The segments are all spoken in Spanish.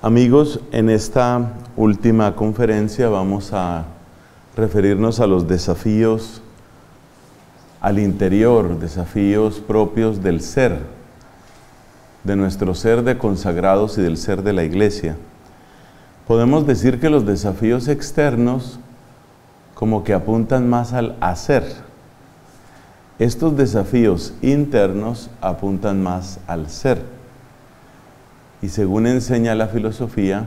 Amigos, en esta última conferencia vamos a referirnos a los desafíos al interior, desafíos propios del ser, de nuestro ser de consagrados y del ser de la iglesia. Podemos decir que los desafíos externos como que apuntan más al hacer. Estos desafíos internos apuntan más al ser. Y según enseña la filosofía,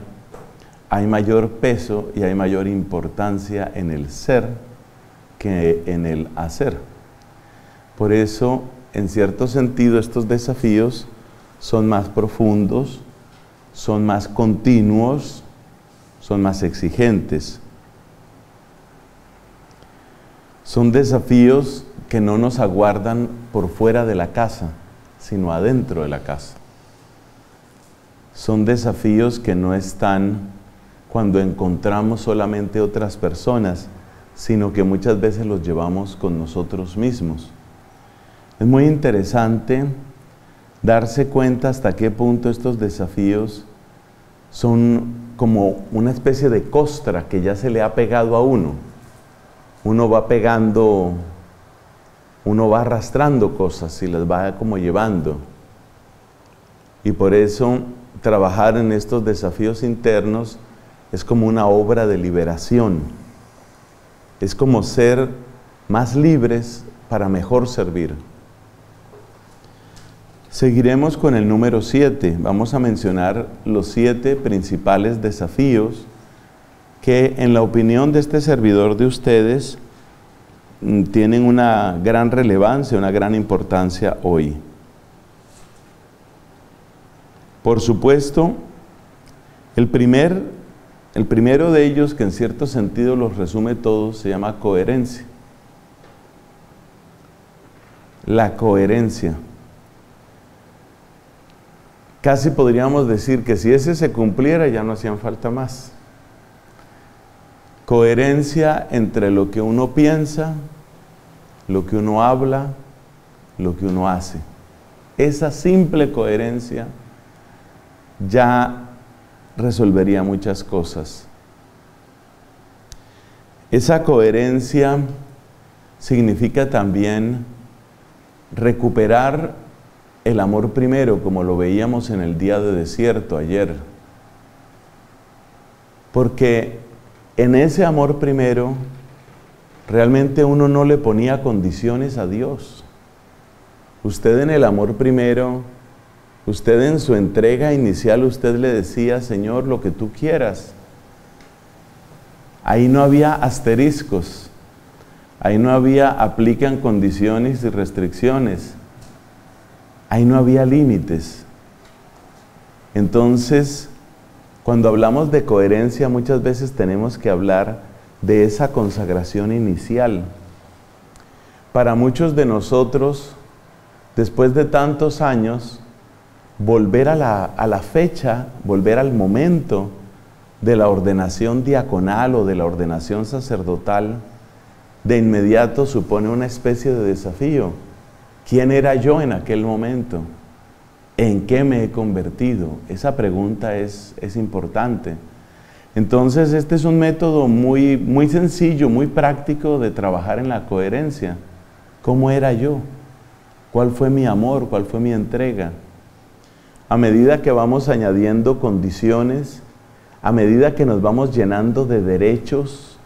hay mayor peso y hay mayor importancia en el ser que en el hacer. Por eso, en cierto sentido, estos desafíos son más profundos, son más continuos, son más exigentes. Son desafíos que no nos aguardan por fuera de la casa, sino adentro de la casa son desafíos que no están cuando encontramos solamente otras personas, sino que muchas veces los llevamos con nosotros mismos. Es muy interesante darse cuenta hasta qué punto estos desafíos son como una especie de costra que ya se le ha pegado a uno. Uno va pegando, uno va arrastrando cosas y las va como llevando. Y por eso trabajar en estos desafíos internos es como una obra de liberación. Es como ser más libres para mejor servir. Seguiremos con el número 7. Vamos a mencionar los siete principales desafíos que en la opinión de este servidor de ustedes mm, tienen una gran relevancia, una gran importancia hoy. Por supuesto, el, primer, el primero de ellos, que en cierto sentido los resume todos, se llama coherencia. La coherencia. Casi podríamos decir que si ese se cumpliera ya no hacían falta más. Coherencia entre lo que uno piensa, lo que uno habla, lo que uno hace. Esa simple coherencia ya resolvería muchas cosas. Esa coherencia significa también recuperar el amor primero, como lo veíamos en el día de desierto ayer. Porque en ese amor primero, realmente uno no le ponía condiciones a Dios. Usted en el amor primero Usted en su entrega inicial, usted le decía, Señor, lo que tú quieras. Ahí no había asteriscos, ahí no había aplican condiciones y restricciones, ahí no había límites. Entonces, cuando hablamos de coherencia, muchas veces tenemos que hablar de esa consagración inicial. Para muchos de nosotros, después de tantos años, volver a la, fecha, volver al momento de la ordenación diaconal o de la ordenación sacerdotal, de inmediato supone una especie de desafío. ¿Quién era yo en aquel momento? ¿En qué me he convertido? Esa pregunta es, es importante. Entonces, este es un método muy, muy sencillo, muy práctico de trabajar en la coherencia. ¿Cómo era yo? ¿Cuál fue mi amor? ¿Cuál fue mi entrega? A medida que vamos añadiendo condiciones, a medida que nos vamos llenando de derechos,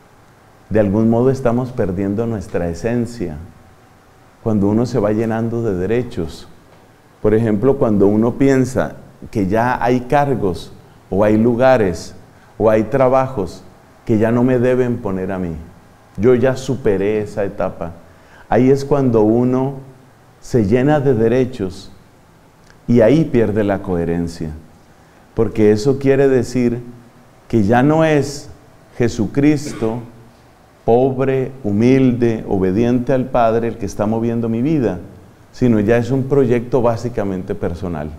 de algún modo estamos perdiendo nuestra esencia. Cuando uno se va llenando de derechos, por ejemplo, cuando uno piensa que ya hay cargos o hay lugares o hay trabajos que ya no me deben poner a mí. Yo ya superé esa etapa. Ahí es cuando uno se llena de derechos y ahí pierde la coherencia. porque eso quiere decir que ya no es Jesucristo, pobre, humilde, obediente al Padre, el que está moviendo mi vida, sino ya es un proyecto básicamente personal.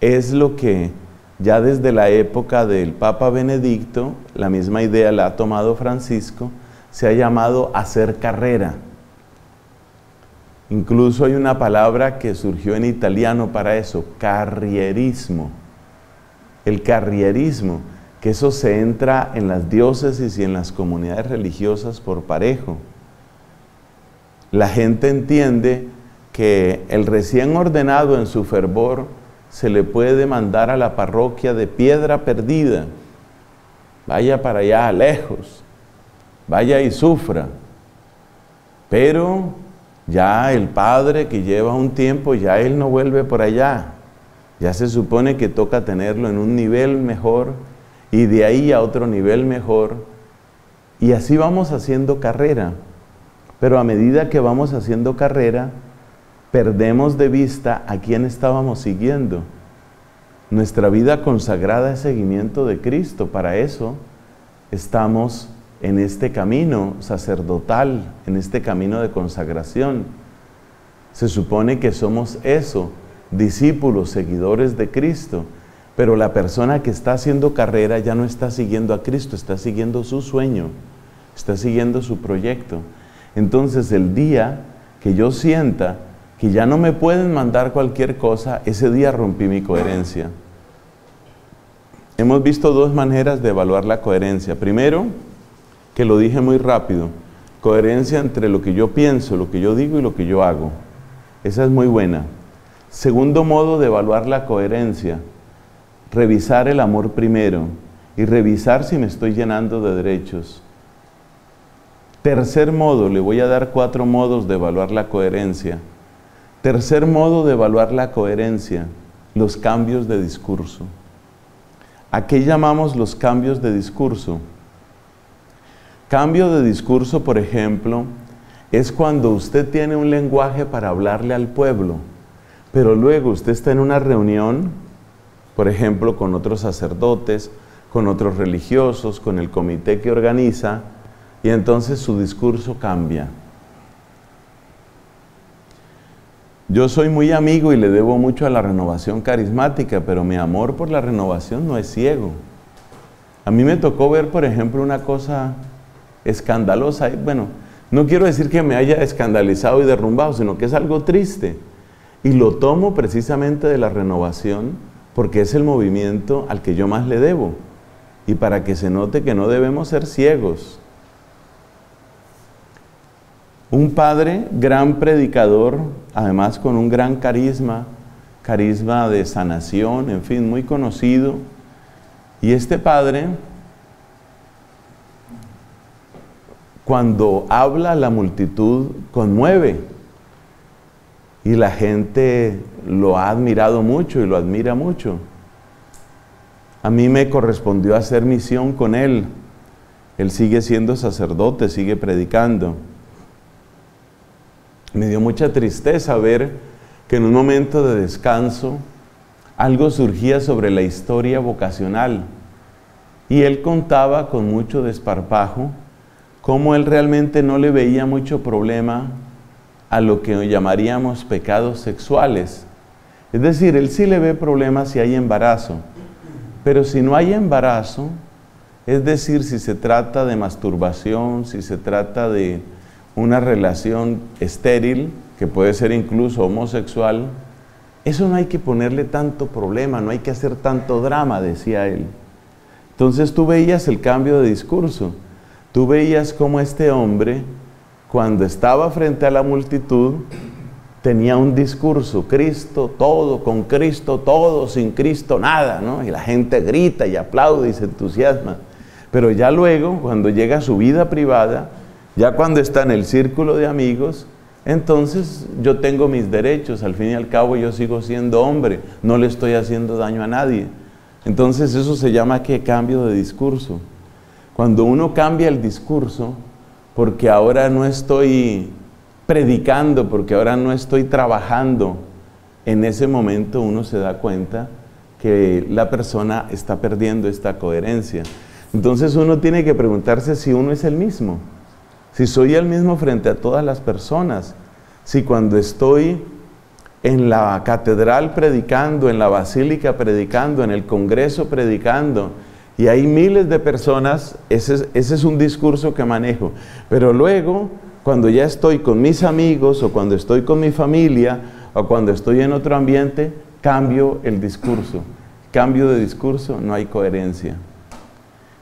Es lo que ya desde la época del Papa Benedicto, la misma idea la ha tomado Francisco, se ha llamado hacer carrera. Incluso hay una palabra que surgió en italiano para eso, carrierismo. El carrierismo, que eso se entra en las diócesis y en las comunidades religiosas por parejo. La gente entiende que el recién ordenado en su fervor se le puede mandar a la parroquia de piedra perdida. Vaya para allá, lejos. Vaya y sufra. Pero ya el padre que lleva un tiempo, ya él no vuelve por allá. Ya se supone que toca tenerlo en un nivel mejor y de ahí a otro nivel mejor. Y así vamos haciendo carrera. Pero a medida que vamos haciendo carrera, perdemos de vista a quién estábamos siguiendo. Nuestra vida consagrada es seguimiento de Cristo. Para eso estamos en este camino sacerdotal, en este camino de consagración. Se supone que somos eso, discípulos, seguidores de Cristo, pero la persona que está haciendo carrera ya no está siguiendo a Cristo, está siguiendo su sueño, está siguiendo su proyecto. Entonces el día que yo sienta que ya no me pueden mandar cualquier cosa, ese día rompí mi coherencia. Hemos visto dos maneras de evaluar la coherencia. Primero, que lo dije muy rápido, coherencia entre lo que yo pienso, lo que yo digo y lo que yo hago. Esa es muy buena. Segundo modo de evaluar la coherencia, revisar el amor primero y revisar si me estoy llenando de derechos. Tercer modo, le voy a dar cuatro modos de evaluar la coherencia. Tercer modo de evaluar la coherencia, los cambios de discurso. ¿A qué llamamos los cambios de discurso? Cambio de discurso, por ejemplo, es cuando usted tiene un lenguaje para hablarle al pueblo, pero luego usted está en una reunión, por ejemplo, con otros sacerdotes, con otros religiosos, con el comité que organiza, y entonces su discurso cambia. Yo soy muy amigo y le debo mucho a la renovación carismática, pero mi amor por la renovación no es ciego. A mí me tocó ver, por ejemplo, una cosa escandalosa. Bueno, no quiero decir que me haya escandalizado y derrumbado, sino que es algo triste. Y lo tomo precisamente de la renovación porque es el movimiento al que yo más le debo. Y para que se note que no debemos ser ciegos. Un padre, gran predicador, además con un gran carisma, carisma de sanación, en fin, muy conocido. Y este padre cuando habla la multitud conmueve y la gente lo ha admirado mucho y lo admira mucho. A mí me correspondió hacer misión con él. Él sigue siendo sacerdote, sigue predicando. Me dio mucha tristeza ver que en un momento de descanso algo surgía sobre la historia vocacional y él contaba con mucho desparpajo cómo él realmente no le veía mucho problema a lo que llamaríamos pecados sexuales. Es decir, él sí le ve problemas si hay embarazo, pero si no hay embarazo, es decir, si se trata de masturbación, si se trata de una relación estéril, que puede ser incluso homosexual, eso no hay que ponerle tanto problema, no hay que hacer tanto drama, decía él. Entonces tú veías el cambio de discurso tú veías cómo este hombre, cuando estaba frente a la multitud, tenía un discurso, Cristo todo, con Cristo todo, sin Cristo nada, ¿no? Y la gente grita y aplaude y se entusiasma. Pero ya luego, cuando llega a su vida privada, ya cuando está en el círculo de amigos, entonces yo tengo mis derechos, al fin y al cabo yo sigo siendo hombre, no le estoy haciendo daño a nadie. Entonces eso se llama que cambio de discurso. Cuando uno cambia el discurso, porque ahora no estoy predicando, porque ahora no estoy trabajando, en ese momento uno se da cuenta que la persona está perdiendo esta coherencia. Entonces uno tiene que preguntarse si uno es el mismo, si soy el mismo frente a todas las personas, si cuando estoy en la catedral predicando, en la basílica predicando, en el congreso predicando, y hay miles de personas, ese es, un discurso que manejo. Pero luego, cuando ya estoy con mis amigos o cuando estoy con mi familia o cuando estoy en otro ambiente, cambio el discurso. Cambio de discurso, no hay coherencia.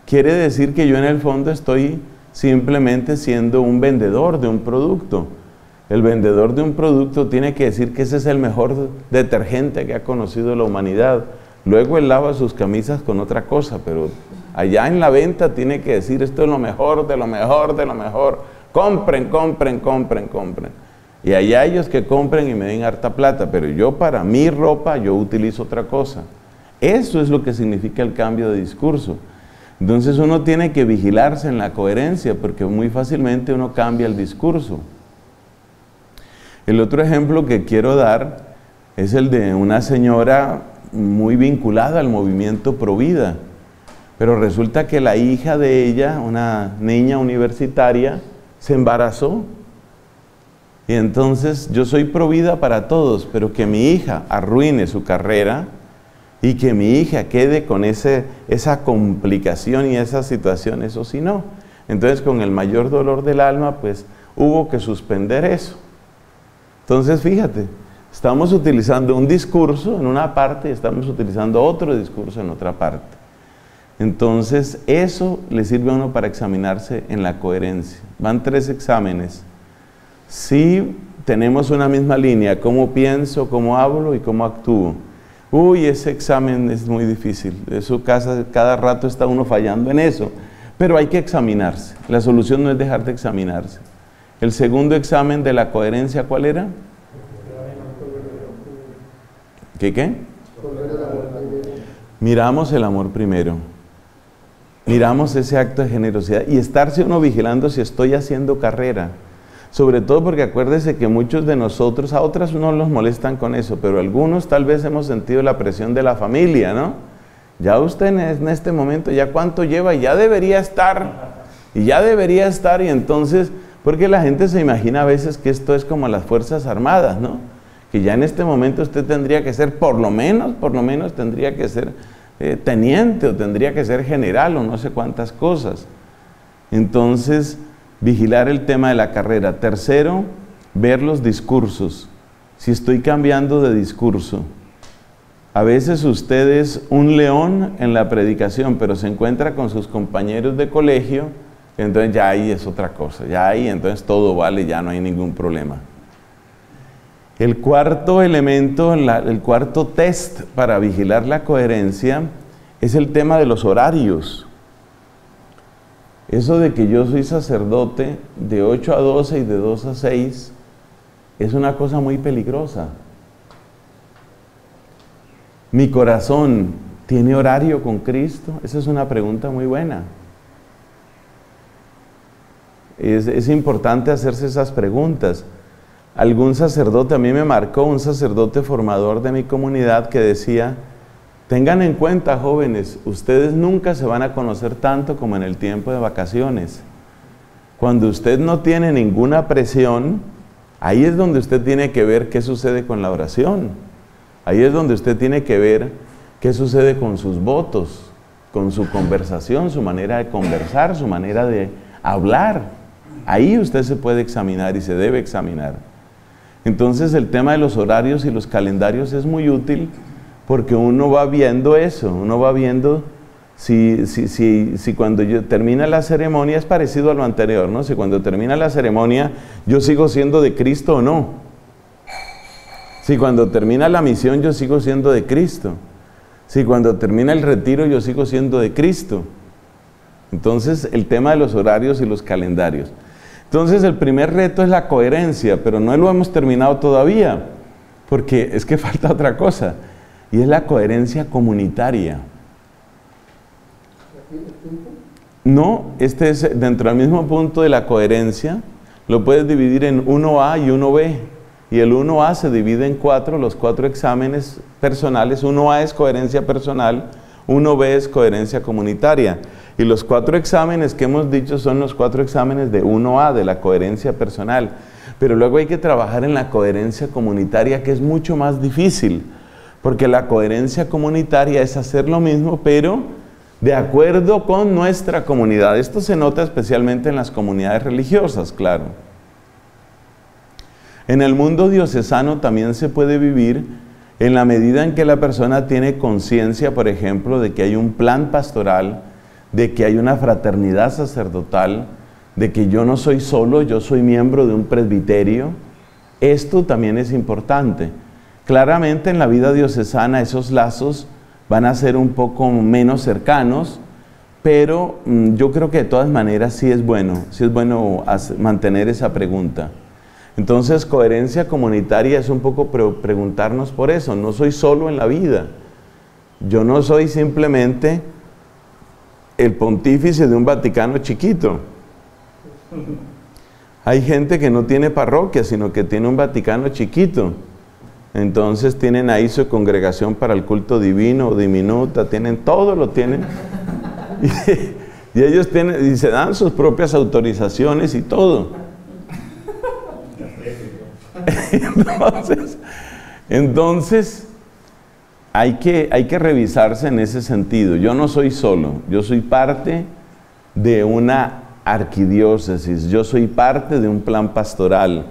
Quiere decir que yo en el fondo estoy simplemente siendo un vendedor de un producto. El vendedor de un producto tiene que decir que ese es el mejor detergente que ha conocido la humanidad Luego él lava sus camisas con otra cosa, pero allá en la venta tiene que decir esto es lo mejor, de lo mejor, de lo mejor. Compren, compren, compren, compren. Y allá ellos que compren y me den harta plata, pero yo para mi ropa yo utilizo otra cosa. Eso es lo que significa el cambio de discurso. Entonces uno tiene que vigilarse en la coherencia porque muy fácilmente uno cambia el discurso. El otro ejemplo que quiero dar es el de una señora muy vinculada al movimiento Provida. Pero resulta que la hija de ella, una niña universitaria, se embarazó. Y entonces yo soy provida para todos, pero que mi hija arruine su carrera y que mi hija quede con ese, esa complicación y esa situación, eso sí no. Entonces con el mayor dolor del alma, pues hubo que suspender eso. Entonces fíjate, Estamos utilizando un discurso en una parte y estamos utilizando otro discurso en otra parte. Entonces, eso le sirve a uno para examinarse en la coherencia. Van tres exámenes. Si tenemos una misma línea, cómo pienso, cómo hablo y cómo actúo. Uy, ese examen es muy difícil. Eso casa, cada rato está uno fallando en eso. Pero hay que examinarse. La solución no es dejar de examinarse. El segundo examen de la coherencia, ¿cuál era? ¿Qué qué? Miramos el amor primero. Miramos ese acto de generosidad y estarse uno vigilando si estoy haciendo carrera. Sobre todo porque acuérdese que muchos de nosotros, a otras no los molestan con eso, pero algunos tal vez hemos sentido la presión de la familia, ¿no? Ya usted en este momento, ya cuánto lleva, ya debería estar, y ya debería estar, y entonces, porque la gente se imagina a veces que esto es como las Fuerzas Armadas, ¿no? Que ya en este momento usted tendría que ser, por lo menos, por lo menos tendría que ser eh, teniente o tendría que ser general o no sé cuántas cosas. Entonces, vigilar el tema de la carrera. Tercero, ver los discursos. Si estoy cambiando de discurso. A veces usted es un león en la predicación, pero se encuentra con sus compañeros de colegio, entonces ya ahí es otra cosa, ya ahí entonces todo vale, ya no hay ningún problema. El cuarto elemento, el cuarto test para vigilar la coherencia es el tema de los horarios. Eso de que yo soy sacerdote de 8 a 12 y de 2 a 6 es una cosa muy peligrosa. Mi corazón tiene horario con Cristo. Esa es una pregunta muy buena. Es, es importante hacerse esas preguntas algún sacerdote, a mí me marcó un sacerdote formador de mi comunidad que decía, tengan en cuenta jóvenes, ustedes nunca se van a conocer tanto como en el tiempo de vacaciones. Cuando usted no tiene ninguna presión, ahí es donde usted tiene que ver qué sucede con la oración. Ahí es donde usted tiene que ver qué sucede con sus votos, con su conversación, su manera de conversar, su manera de hablar. Ahí usted se puede examinar y se debe examinar. Entonces el tema de los horarios y los calendarios es muy útil porque uno va viendo eso, uno va viendo si, cuando termina la ceremonia es parecido a lo anterior, ¿no? Si cuando termina la ceremonia yo sigo siendo de Cristo o no. Si cuando termina la misión yo sigo siendo de Cristo. Si cuando termina el retiro yo sigo siendo de Cristo. Entonces el tema de los horarios y los calendarios. Entonces el primer reto es la coherencia, pero no lo hemos terminado todavía, porque es que falta otra cosa, y es la coherencia comunitaria. No, este es dentro del mismo punto de la coherencia, lo puedes dividir en 1A y 1B, y el 1A se divide en cuatro, los cuatro exámenes personales. 1A es coherencia personal, 1B es coherencia comunitaria. Y los cuatro exámenes que hemos dicho son los cuatro exámenes de 1A, de la coherencia personal. Pero luego hay que trabajar en la coherencia comunitaria, que es mucho más difícil, porque la coherencia comunitaria es hacer lo mismo, pero de acuerdo con nuestra comunidad. Esto se nota especialmente en las comunidades religiosas, claro. En el mundo diocesano también se puede vivir en la medida en que la persona tiene conciencia, por ejemplo, de que hay un plan pastoral, de que hay una fraternidad sacerdotal, de que yo no soy solo, yo soy miembro de un presbiterio. Esto también es importante. Claramente en la vida diocesana esos lazos van a ser un poco menos cercanos, pero mm, yo creo que de todas maneras sí es bueno, sí es bueno mantener esa pregunta. Entonces, coherencia comunitaria es un poco preguntarnos por eso. No soy solo en la vida. Yo no soy simplemente el pontífice de un Vaticano chiquito. Hay gente que no tiene parroquia, sino que tiene un Vaticano chiquito. Entonces tienen ahí su congregación para el culto divino o diminuta, tienen todo, lo tienen. Y, ellos tienen, y se dan sus propias autorizaciones y todo. entonces, entonces hay, que, hay que revisarse en ese sentido. Yo no soy solo, yo soy parte de una arquidiócesis, yo soy parte de un plan pastoral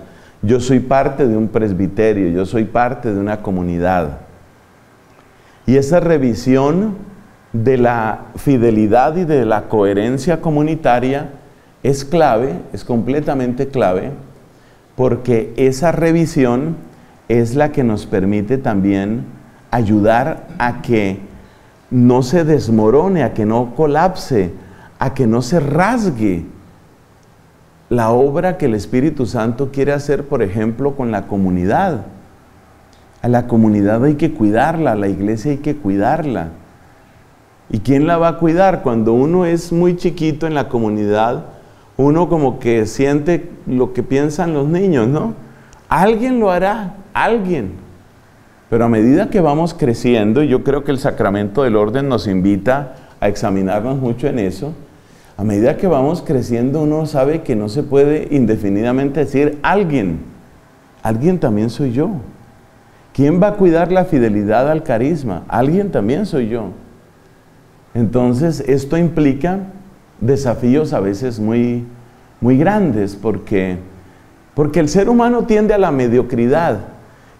yo soy parte de un presbiterio, yo soy parte de una comunidad. Y esa revisión de la fidelidad y de la coherencia comunitaria es clave, es completamente clave, porque esa revisión es la que nos permite también ayudar a que no se desmorone, a que no colapse, a que no se rasgue la obra que el Espíritu Santo quiere hacer, por ejemplo, con la comunidad. A la comunidad hay que cuidarla, a la iglesia hay que cuidarla. ¿Y quién la va a cuidar? Cuando uno es muy chiquito en la comunidad, uno como que siente lo que piensan los niños, ¿no? Alguien lo hará, alguien. Pero a medida que vamos creciendo, y yo creo que el sacramento del orden nos invita a examinarnos mucho en eso, a medida que vamos creciendo uno sabe que no se puede indefinidamente decir alguien. Alguien también soy yo. ¿Quién va a cuidar la fidelidad al carisma? Alguien también soy yo. Entonces esto implica desafíos a veces muy, muy grandes porque, porque el ser humano tiende a la mediocridad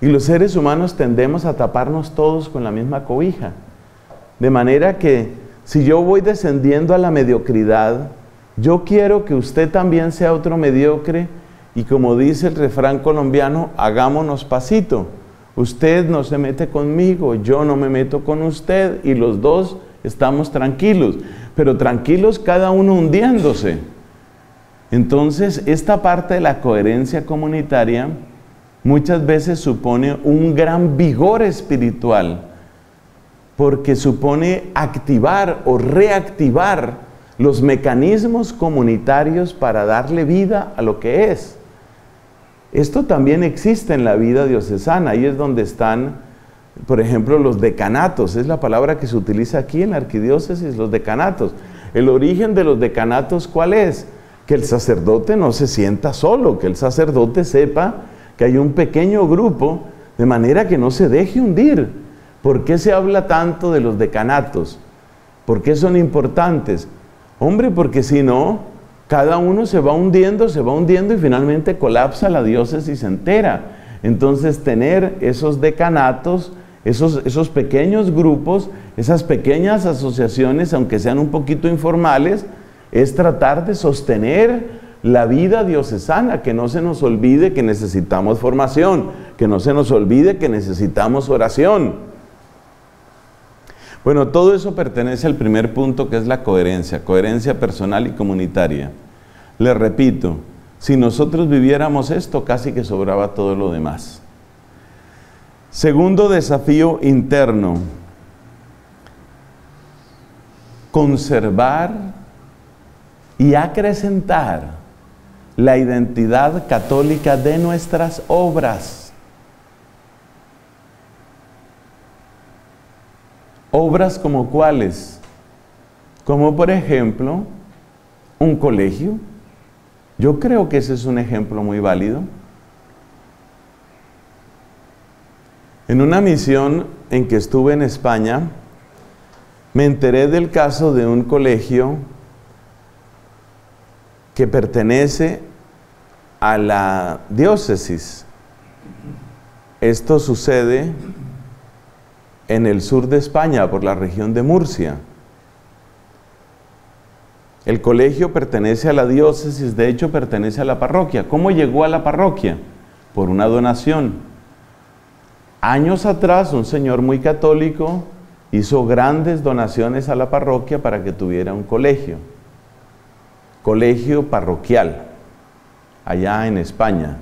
y los seres humanos tendemos a taparnos todos con la misma cobija. De manera que si yo voy descendiendo a la mediocridad, yo quiero que usted también sea otro mediocre y como dice el refrán colombiano, hagámonos pasito. Usted no se mete conmigo, yo no me meto con usted y los dos estamos tranquilos, pero tranquilos cada uno hundiéndose. Entonces, esta parte de la coherencia comunitaria muchas veces supone un gran vigor espiritual porque supone activar o reactivar los mecanismos comunitarios para darle vida a lo que es. Esto también existe en la vida diocesana, ahí es donde están, por ejemplo, los decanatos, es la palabra que se utiliza aquí en la arquidiócesis, los decanatos. El origen de los decanatos, ¿cuál es? Que el sacerdote no se sienta solo, que el sacerdote sepa que hay un pequeño grupo, de manera que no se deje hundir ¿Por qué se habla tanto de los decanatos? ¿Por qué son importantes? Hombre, porque si no, cada uno se va hundiendo, se va hundiendo y finalmente colapsa la diócesis entera. Entonces, tener esos decanatos, esos, esos pequeños grupos, esas pequeñas asociaciones, aunque sean un poquito informales, es tratar de sostener la vida diocesana, que no se nos olvide que necesitamos formación, que no se nos olvide que necesitamos oración. Bueno, todo eso pertenece al primer punto que es la coherencia, coherencia personal y comunitaria. Le repito, si nosotros viviéramos esto, casi que sobraba todo lo demás. Segundo desafío interno, conservar y acrecentar la identidad católica de nuestras obras. Obras como cuáles? Como por ejemplo, un colegio. Yo creo que ese es un ejemplo muy válido. En una misión en que estuve en España, me enteré del caso de un colegio que pertenece a la diócesis. Esto sucede en el sur de España, por la región de Murcia. El colegio pertenece a la diócesis, de hecho pertenece a la parroquia. ¿Cómo llegó a la parroquia? Por una donación. Años atrás, un señor muy católico hizo grandes donaciones a la parroquia para que tuviera un colegio, colegio parroquial, allá en España.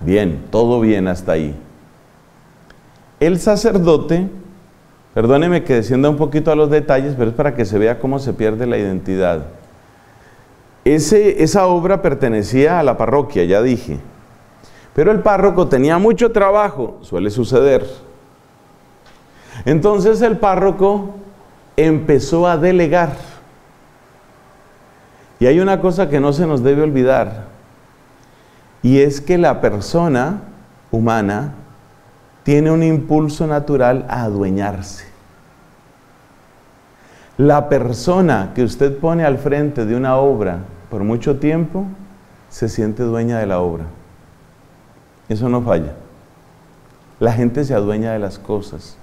Bien, todo bien hasta ahí. El sacerdote, perdóneme que descienda un poquito a los detalles, pero es para que se vea cómo se pierde la identidad. Ese, esa obra pertenecía a la parroquia, ya dije. Pero el párroco tenía mucho trabajo, suele suceder. Entonces el párroco empezó a delegar. Y hay una cosa que no se nos debe olvidar, y es que la persona humana tiene un impulso natural a adueñarse. La persona que usted pone al frente de una obra por mucho tiempo se siente dueña de la obra. Eso no falla. La gente se adueña de las cosas.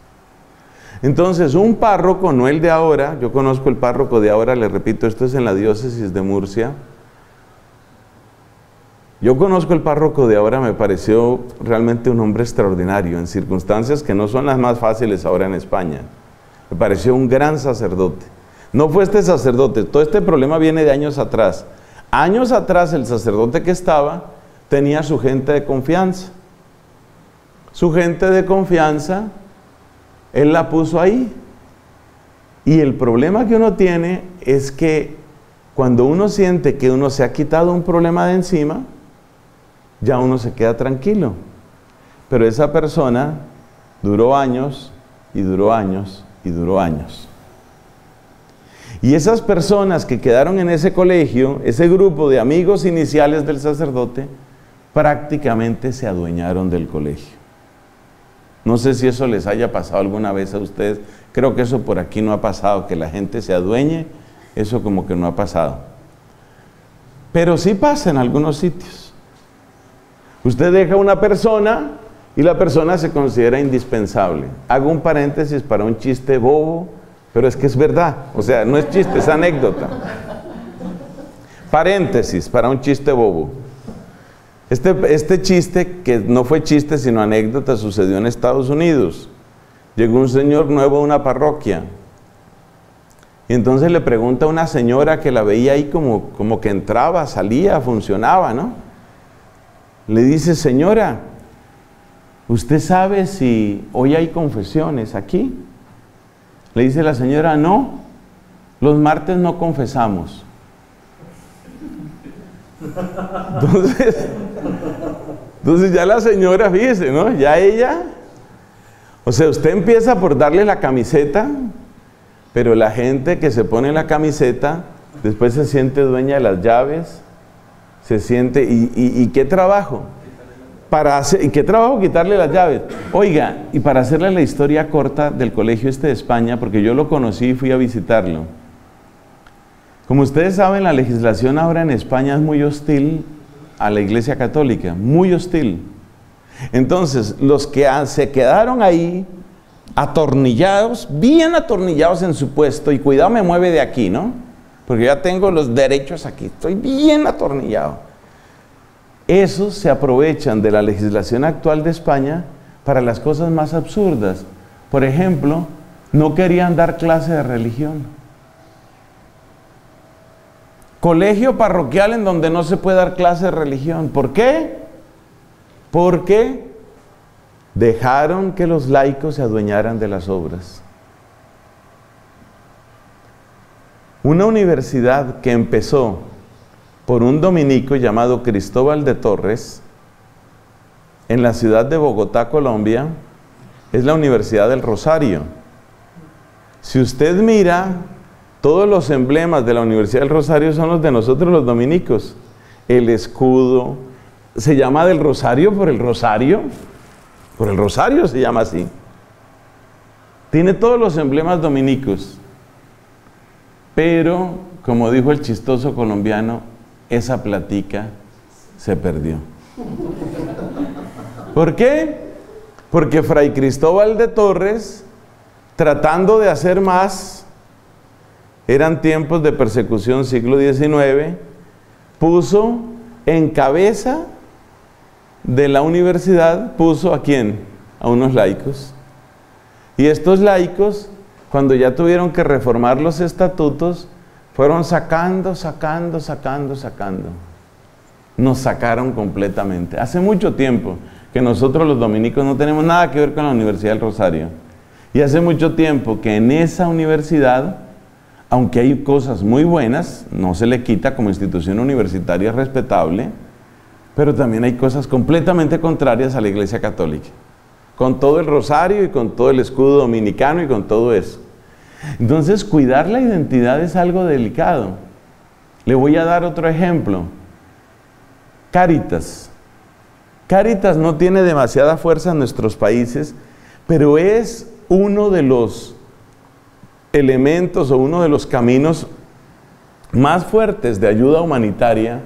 Entonces, un párroco, no el de ahora, yo conozco el párroco de ahora, le repito, esto es en la diócesis de Murcia. Yo conozco el párroco de ahora, me pareció realmente un hombre extraordinario, en circunstancias que no son las más fáciles ahora en España. Me pareció un gran sacerdote. No fue este sacerdote, todo este problema viene de años atrás. Años atrás el sacerdote que estaba tenía su gente de confianza. Su gente de confianza, él la puso ahí. Y el problema que uno tiene es que cuando uno siente que uno se ha quitado un problema de encima, ya uno se queda tranquilo. Pero esa persona duró años y duró años y duró años. Y esas personas que quedaron en ese colegio, ese grupo de amigos iniciales del sacerdote, prácticamente se adueñaron del colegio. No sé si eso les haya pasado alguna vez a ustedes. Creo que eso por aquí no ha pasado, que la gente se adueñe, eso como que no ha pasado. Pero sí pasa en algunos sitios. Usted deja una persona y la persona se considera indispensable. Hago un paréntesis para un chiste bobo, pero es que es verdad. O sea, no es chiste, es anécdota. Paréntesis para un chiste bobo. Este, este chiste, que no fue chiste sino anécdota, sucedió en Estados Unidos. Llegó un señor nuevo a una parroquia. Y entonces le pregunta a una señora que la veía ahí como, como que entraba, salía, funcionaba, ¿no? Le dice, señora, ¿usted sabe si hoy hay confesiones aquí? Le dice la señora, no, los martes no confesamos. Entonces, entonces ya la señora, fíjese, ¿no? Ya ella, o sea, usted empieza por darle la camiseta, pero la gente que se pone la camiseta, después se siente dueña de las llaves, se siente, ¿y, qué trabajo? Para hacer, ¿Y qué trabajo quitarle las llaves? Oiga, y para hacerle la historia corta del colegio este de España, porque yo lo conocí y fui a visitarlo. Como ustedes saben, la legislación ahora en España es muy hostil a la Iglesia Católica, muy hostil. Entonces, los que se quedaron ahí atornillados, bien atornillados en su puesto, y cuidado me mueve de aquí, ¿no? Porque ya tengo los derechos aquí, estoy bien atornillado. Esos se aprovechan de la legislación actual de España para las cosas más absurdas. Por ejemplo, no querían dar clase de religión. Colegio parroquial en donde no se puede dar clase de religión. ¿Por qué? Porque dejaron que los laicos se adueñaran de las obras. Una universidad que empezó por un dominico llamado Cristóbal de Torres en la ciudad de Bogotá, Colombia, es la Universidad del Rosario. Si usted mira, todos los emblemas de la Universidad del Rosario son los de nosotros los dominicos. El escudo, se llama del Rosario por el Rosario, por el Rosario se llama así. Tiene todos los emblemas dominicos. Pero, como dijo el chistoso colombiano, esa platica se perdió. ¿Por qué? Porque Fray Cristóbal de Torres, tratando de hacer más, eran tiempos de persecución siglo XIX, puso en cabeza de la universidad, puso a quién? A unos laicos. Y estos laicos, cuando ya tuvieron que reformar los estatutos, fueron sacando, sacando, sacando, sacando. Nos sacaron completamente. Hace mucho tiempo que nosotros los dominicos no tenemos nada que ver con la Universidad del Rosario. Y hace mucho tiempo que en esa universidad, aunque hay cosas muy buenas, no se le quita como institución universitaria respetable, pero también hay cosas completamente contrarias a la Iglesia Católica con todo el rosario y con todo el escudo dominicano y con todo eso. Entonces, cuidar la identidad es algo delicado. Le voy a dar otro ejemplo. Caritas. Caritas no tiene demasiada fuerza en nuestros países, pero es uno de los elementos o uno de los caminos más fuertes de ayuda humanitaria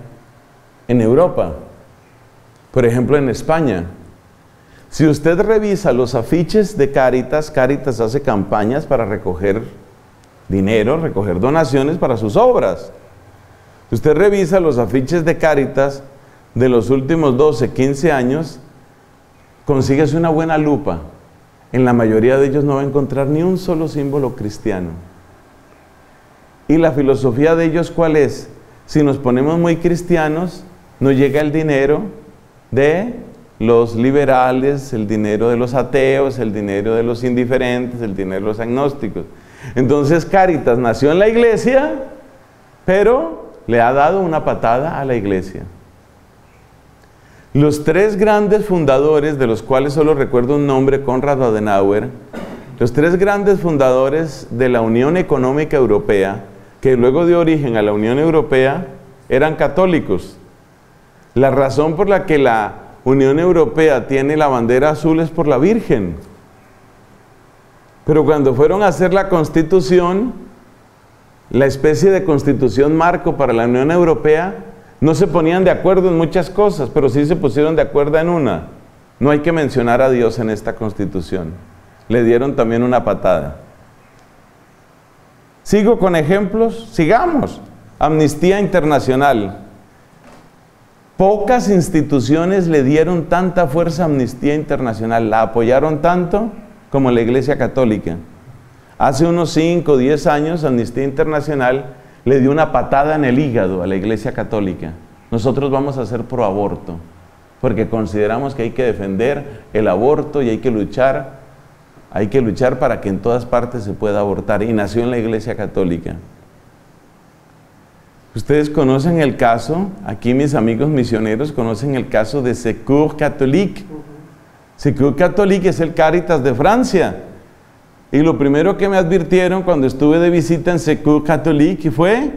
en Europa. Por ejemplo, en España. Si usted revisa los afiches de Caritas, Caritas hace campañas para recoger dinero, recoger donaciones para sus obras. Si usted revisa los afiches de Caritas de los últimos 12, 15 años, consíguese una buena lupa. En la mayoría de ellos no va a encontrar ni un solo símbolo cristiano. Y la filosofía de ellos, ¿cuál es? Si nos ponemos muy cristianos, nos llega el dinero de los liberales, el dinero de los ateos, el dinero de los indiferentes, el dinero de los agnósticos. Entonces Caritas nació en la iglesia, pero le ha dado una patada a la iglesia. Los tres grandes fundadores, de los cuales solo recuerdo un nombre, Konrad Adenauer, los tres grandes fundadores de la Unión Económica Europea, que luego dio origen a la Unión Europea, eran católicos. La razón por la que la Unión Europea tiene la bandera azul es por la Virgen. Pero cuando fueron a hacer la constitución, la especie de constitución marco para la Unión Europea, no se ponían de acuerdo en muchas cosas, pero sí se pusieron de acuerdo en una. No hay que mencionar a Dios en esta constitución. Le dieron también una patada. Sigo con ejemplos, sigamos. Amnistía Internacional. Pocas instituciones le dieron tanta fuerza a Amnistía Internacional, la apoyaron tanto como la Iglesia Católica. Hace unos 5 o 10 años Amnistía Internacional le dio una patada en el hígado a la Iglesia Católica. Nosotros vamos a ser pro aborto, porque consideramos que hay que defender el aborto y hay que luchar, hay que luchar para que en todas partes se pueda abortar. Y nació en la Iglesia Católica. Ustedes conocen el caso, aquí mis amigos misioneros conocen el caso de Secours Catholique. Secours Catholique es el Caritas de Francia. Y lo primero que me advirtieron cuando estuve de visita en Secours Catholique fue,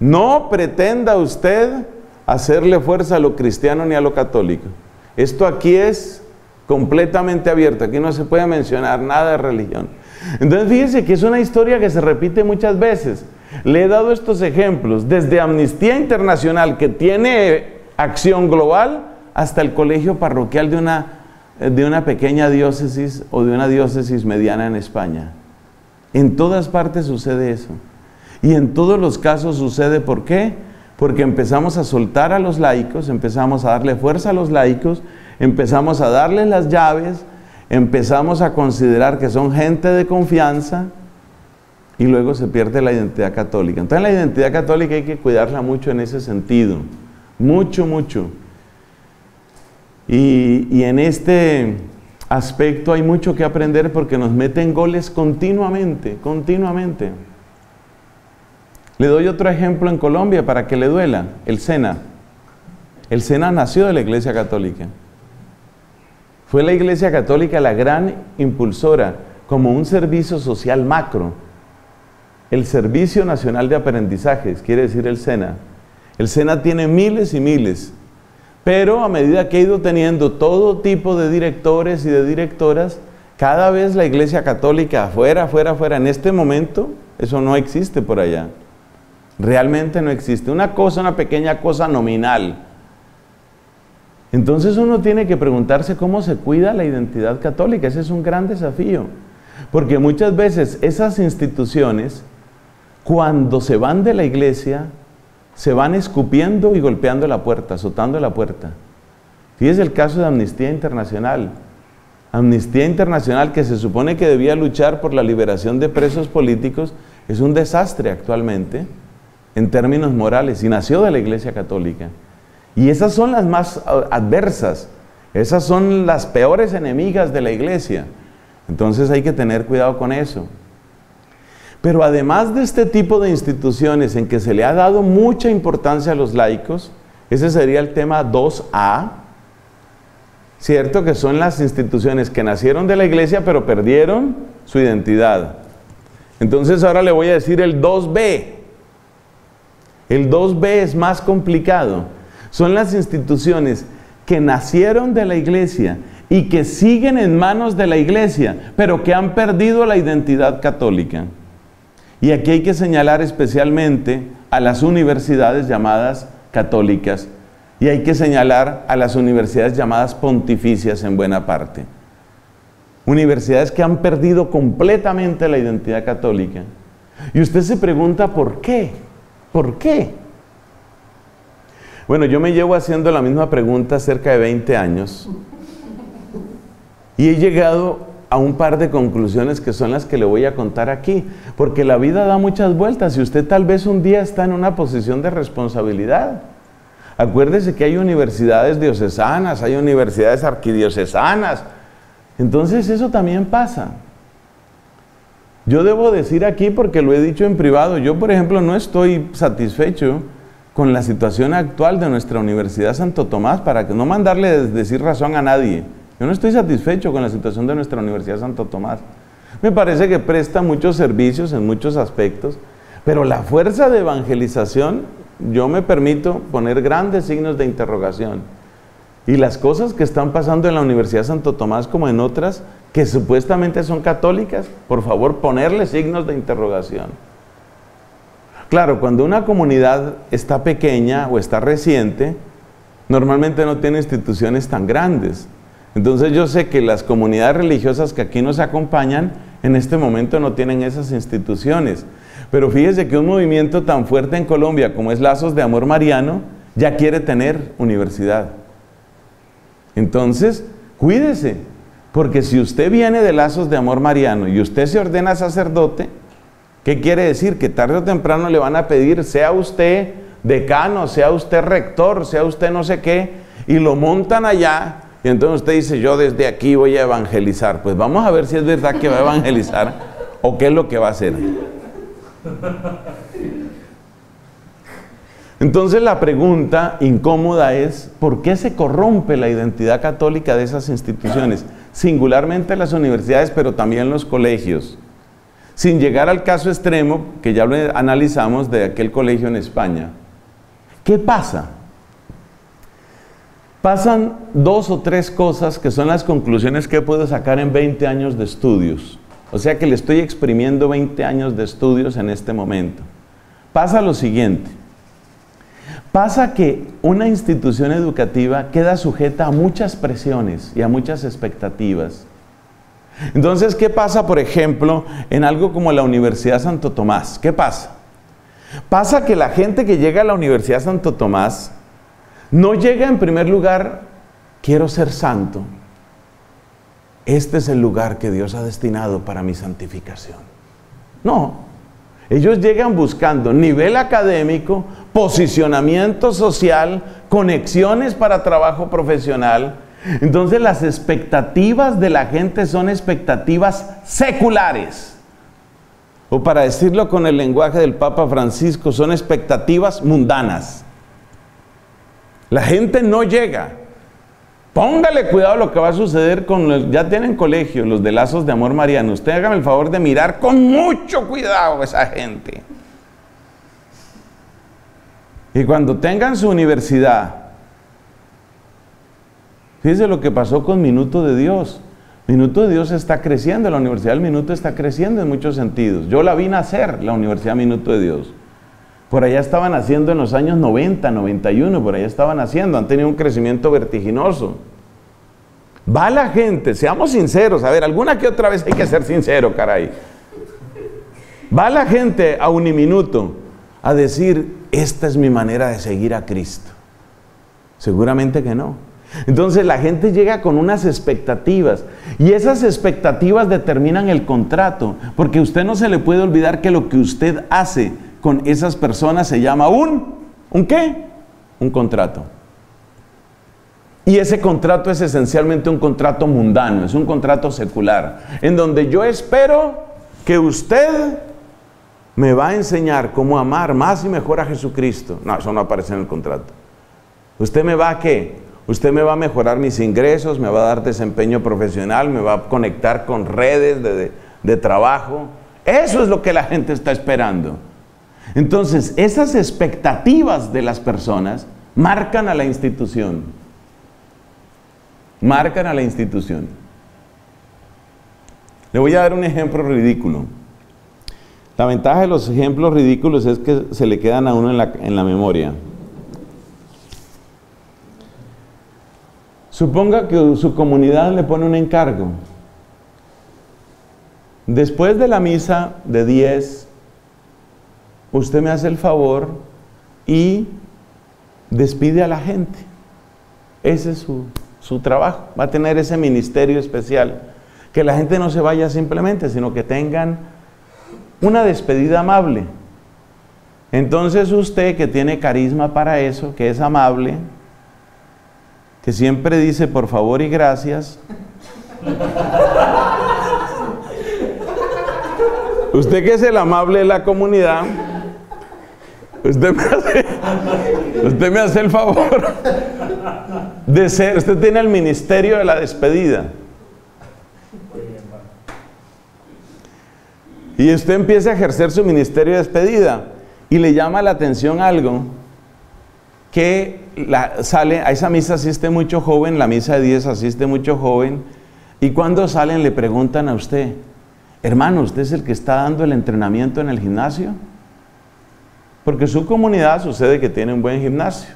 no pretenda usted hacerle fuerza a lo cristiano ni a lo católico. Esto aquí es completamente abierto, aquí no se puede mencionar nada de religión. Entonces fíjense que es una historia que se repite muchas veces. Le he dado estos ejemplos, desde Amnistía Internacional, que tiene acción global, hasta el colegio parroquial de una, de una pequeña diócesis o de una diócesis mediana en España. En todas partes sucede eso. Y en todos los casos sucede, ¿por qué? Porque empezamos a soltar a los laicos, empezamos a darle fuerza a los laicos, empezamos a darles las llaves, empezamos a considerar que son gente de confianza, y luego se pierde la identidad católica. Entonces la identidad católica hay que cuidarla mucho en ese sentido, mucho, mucho. Y, en este aspecto hay mucho que aprender porque nos meten goles continuamente, continuamente. Le doy otro ejemplo en Colombia para que le duela, el SENA. El SENA nació de la Iglesia Católica. Fue la Iglesia Católica la gran impulsora como un servicio social macro. El Servicio Nacional de Aprendizajes, quiere decir el SENA. El SENA tiene miles y miles, pero a medida que ha ido teniendo todo tipo de directores y de directoras, cada vez la Iglesia Católica afuera, afuera, afuera, en este momento, eso no existe por allá. Realmente no existe. Una cosa, una pequeña cosa nominal. Entonces uno tiene que preguntarse cómo se cuida la identidad católica. Ese es un gran desafío. Porque muchas veces esas instituciones, cuando se van de la iglesia, se van escupiendo y golpeando la puerta, azotando la puerta. Fíjese el caso de Amnistía Internacional. Amnistía Internacional, que se supone que debía luchar por la liberación de presos políticos, es un desastre actualmente en términos morales y nació de la Iglesia Católica. Y esas son las más adversas, esas son las peores enemigas de la Iglesia. Entonces hay que tener cuidado con eso. Pero además de este tipo de instituciones en que se le ha dado mucha importancia a los laicos, ese sería el tema 2A, ¿cierto? Que son las instituciones que nacieron de la iglesia pero perdieron su identidad. Entonces ahora le voy a decir el 2B. El 2B es más complicado. Son las instituciones que nacieron de la iglesia y que siguen en manos de la iglesia, pero que han perdido la identidad católica. Y aquí hay que señalar especialmente a las universidades llamadas católicas y hay que señalar a las universidades llamadas pontificias en buena parte. Universidades que han perdido completamente la identidad católica. Y usted se pregunta por qué. ¿Por qué? Bueno, yo me llevo haciendo la misma pregunta cerca de 20 años y he llegado a un par de conclusiones que son las que le voy a contar aquí, porque la vida da muchas vueltas y usted tal vez un día está en una posición de responsabilidad. Acuérdese que hay universidades diocesanas, hay universidades arquidiocesanas, entonces eso también pasa. Yo debo decir aquí, porque lo he dicho en privado, yo por ejemplo no estoy satisfecho con la situación actual de nuestra Universidad Santo Tomás, para no mandarle decir razón a nadie. Yo no estoy satisfecho con la situación de nuestra Universidad Santo Tomás. Me parece que presta muchos servicios en muchos aspectos, pero la fuerza de evangelización, yo me permito poner grandes signos de interrogación. Y las cosas que están pasando en la Universidad Santo Tomás como en otras, que supuestamente son católicas, por favor ponerle signos de interrogación. Claro, cuando una comunidad está pequeña o está reciente, normalmente no tiene instituciones tan grandes. Entonces yo sé que las comunidades religiosas que aquí nos acompañan en este momento no tienen esas instituciones. Pero fíjese que un movimiento tan fuerte en Colombia como es Lazos de Amor Mariano ya quiere tener universidad. Entonces, cuídese, porque si usted viene de lazos de amor mariano y usted se ordena sacerdote, ¿qué quiere decir? Que tarde o temprano le van a pedir, sea usted decano, sea usted rector, sea usted no sé qué, y lo montan allá. Y entonces usted dice, yo desde aquí voy a evangelizar. Pues vamos a ver si es verdad que va a evangelizar o qué es lo que va a hacer. Entonces la pregunta incómoda es, ¿por qué se corrompe la identidad católica de esas instituciones? Singularmente las universidades, pero también los colegios. Sin llegar al caso extremo, que ya analizamos, de aquel colegio en España. ¿Qué pasa? Pasan dos o tres cosas que son las conclusiones que puedo sacar en 20 años de estudios. O sea que le estoy exprimiendo 20 años de estudios en este momento. Pasa lo siguiente. Pasa que una institución educativa queda sujeta a muchas presiones y a muchas expectativas. Entonces, ¿qué pasa, por ejemplo, en algo como la Universidad Santo Tomás? ¿Qué pasa? Pasa que la gente que llega a la Universidad Santo Tomás no llega en primer lugar, quiero ser santo. Este es el lugar que Dios ha destinado para mi santificación. No, ellos llegan buscando nivel académico, posicionamiento social, conexiones para trabajo profesional. Entonces las expectativas de la gente son expectativas seculares. O para decirlo con el lenguaje del Papa Francisco, son expectativas mundanas. La gente no llega Póngale cuidado lo que va a suceder con los, ya tienen colegio, los de lazos de amor mariano. Usted hágame el favor de mirar con mucho cuidado a esa gente. Y cuando tengan su universidad, fíjese lo que pasó con Minuto de Dios. Minuto de Dios está creciendo, la Universidad del Minuto está creciendo en muchos sentidos. Yo la vi nacer, la Universidad Minuto de Dios. Por allá estaban haciendo en los años 90, 91, por allá estaban haciendo, han tenido un crecimiento vertiginoso. Va la gente, seamos sinceros, a ver, alguna que otra vez hay que ser sincero, caray. Va la gente a uniminuto a decir, esta es mi manera de seguir a Cristo. Seguramente que no. Entonces la gente llega con unas expectativas y esas expectativas determinan el contrato, porque usted no se le puede olvidar que lo que usted hace con esas personas se llama un, ¿un qué? Un contrato. Y ese contrato es esencialmente un contrato mundano, es un contrato secular, en donde yo espero que usted me va a enseñar cómo amar más y mejor a Jesucristo. No, eso no aparece en el contrato. ¿Usted me va a qué? Usted me va a mejorar mis ingresos, me va a dar desempeño profesional, me va a conectar con redes de, de trabajo. Eso es lo que la gente está esperando. Entonces, esas expectativas de las personas marcan a la institución. Marcan a la institución. Le voy a dar un ejemplo ridículo. La ventaja de los ejemplos ridículos es que se le quedan a uno en la, en la memoria. Suponga que su comunidad le pone un encargo. Después de la misa de 10, usted me hace el favor y despide a la gente. Ese es su, su trabajo. Va a tener ese ministerio especial. Que la gente no se vaya simplemente, sino que tengan una despedida amable. Entonces usted que tiene carisma para eso, que es amable, que siempre dice por favor y gracias, usted que es el amable de la comunidad, Usted me hace, usted me hace el favor de ser, usted tiene el ministerio de la despedida. Y usted empieza a ejercer su ministerio de despedida y le llama la atención algo que la, sale, a esa misa asiste mucho joven, la misa de 10 asiste mucho joven, y cuando salen le preguntan a usted, hermano, ¿usted es el que está dando el entrenamiento en el gimnasio? Porque su comunidad sucede que tiene un buen gimnasio.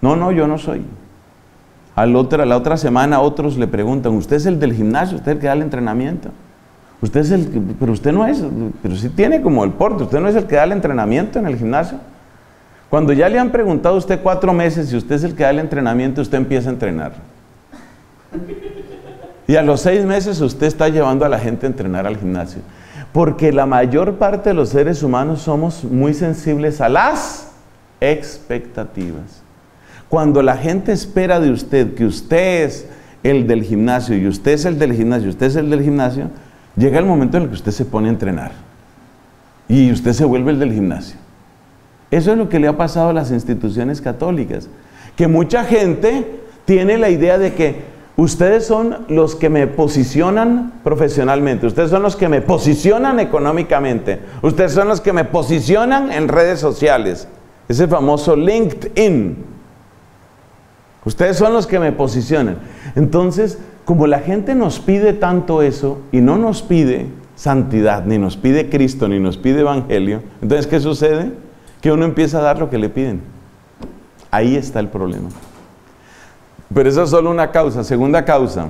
No, no, yo no soy. Al otra, la otra semana otros le preguntan, ¿usted es el del gimnasio? ¿Usted es el que da el entrenamiento? Usted es el pero usted no es, pero sí tiene como el porte, usted no es el que da el entrenamiento en el gimnasio. Cuando ya le han preguntado a usted cuatro meses si usted es el que da el entrenamiento, usted empieza a entrenar. Y a los seis meses usted está llevando a la gente a entrenar al gimnasio. Porque la mayor parte de los seres humanos somos muy sensibles a las expectativas. Cuando la gente espera de usted que usted es el del gimnasio y usted es el del gimnasio, usted es el del gimnasio, llega el momento en el que usted se pone a entrenar y usted se vuelve el del gimnasio. Eso es lo que le ha pasado a las instituciones católicas, que mucha gente tiene la idea de que Ustedes son los que me posicionan profesionalmente, ustedes son los que me posicionan económicamente, ustedes son los que me posicionan en redes sociales, ese famoso LinkedIn. Ustedes son los que me posicionan. Entonces, como la gente nos pide tanto eso y no nos pide santidad, ni nos pide Cristo, ni nos pide Evangelio, entonces, ¿qué sucede? Que uno empieza a dar lo que le piden. Ahí está el problema. Pero esa es solo una causa. Segunda causa.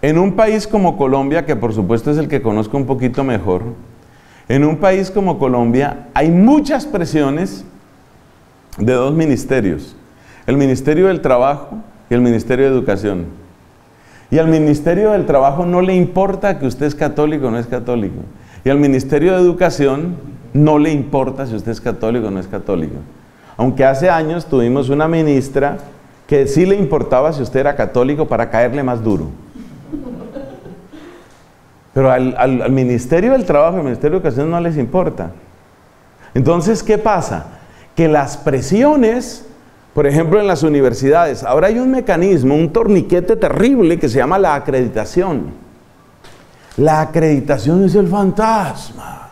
En un país como Colombia, que por supuesto es el que conozco un poquito mejor, en un país como Colombia hay muchas presiones de dos ministerios. El Ministerio del Trabajo y el Ministerio de Educación. Y al Ministerio del Trabajo no le importa que usted es católico o no es católico. Y al Ministerio de Educación no le importa si usted es católico o no es católico. Aunque hace años tuvimos una ministra que sí le importaba si usted era católico para caerle más duro. Pero al, Ministerio del Trabajo, al Ministerio de Educación no les importa. Entonces, ¿qué pasa? Que las presiones Por ejemplo, en las universidades, ahora hay un mecanismo, un torniquete terrible que se llama la acreditación. La acreditación es el fantasma.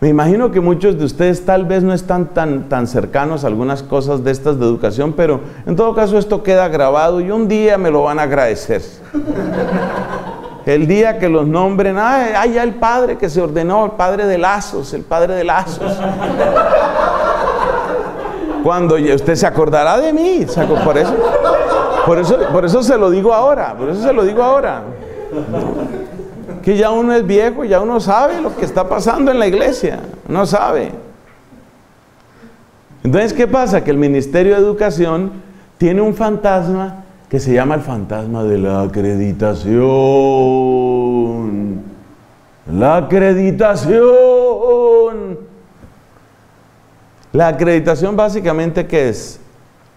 Me imagino que muchos de ustedes tal vez no están tan, tan cercanos a algunas cosas de estas de educación, pero en todo caso esto queda grabado y un día me lo van a agradecer. El día que los nombren, ay, ya el padre que se ordenó, el padre de lazos, el padre de lazos. Cuando usted se acordará de mí, por eso, por eso, por eso se lo digo ahora, por eso se lo digo ahora que ya uno es viejo, ya uno sabe lo que está pasando en la iglesia, no sabe. Entonces, ¿qué pasa? Que el Ministerio de Educación tiene un fantasma que se llama el fantasma de la acreditación. La acreditación. La acreditación básicamente, ¿qué es?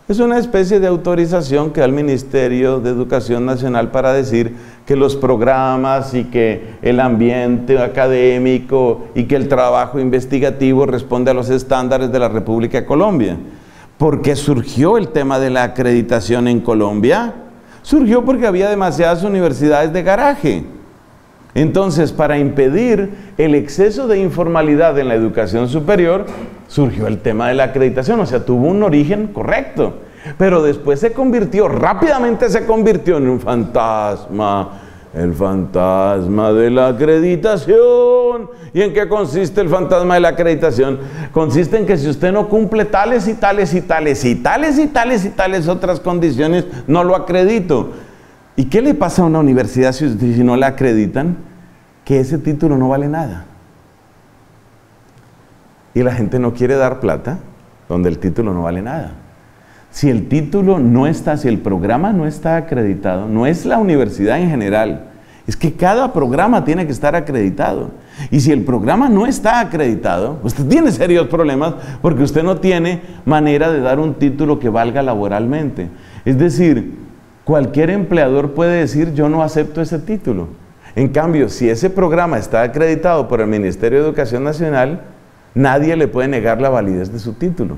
Es una especie de autorización que da el Ministerio de Educación Nacional para decir que los programas y que el ambiente académico y que el trabajo investigativo responde a los estándares de la República de Colombia. ¿Por qué surgió el tema de la acreditación en Colombia? Surgió porque había demasiadas universidades de garaje. Entonces, para impedir el exceso de informalidad en la educación superior, surgió el tema de la acreditación, o sea, tuvo un origen correcto, pero después se convirtió, rápidamente se convirtió en un fantasma, el fantasma de la acreditación. ¿Y en qué consiste el fantasma de la acreditación? Consiste en que si usted no cumple tales y tales y tales y tales y tales y tales otras condiciones, no lo acredito. ¿Y qué le pasa a una universidad si, si no la acreditan? Que ese título no vale nada y la gente no quiere dar plata donde el título no vale nada. Si el título no está, si el programa no está acreditado, no es la universidad en general, es que cada programa tiene que estar acreditado. Y si el programa no está acreditado, usted tiene serios problemas porque usted no tiene manera de dar un título que valga laboralmente. Es decir, cualquier empleador puede decir yo no acepto ese título. En cambio, si ese programa está acreditado por el Ministerio de Educación Nacional, nadie le puede negar la validez de su título.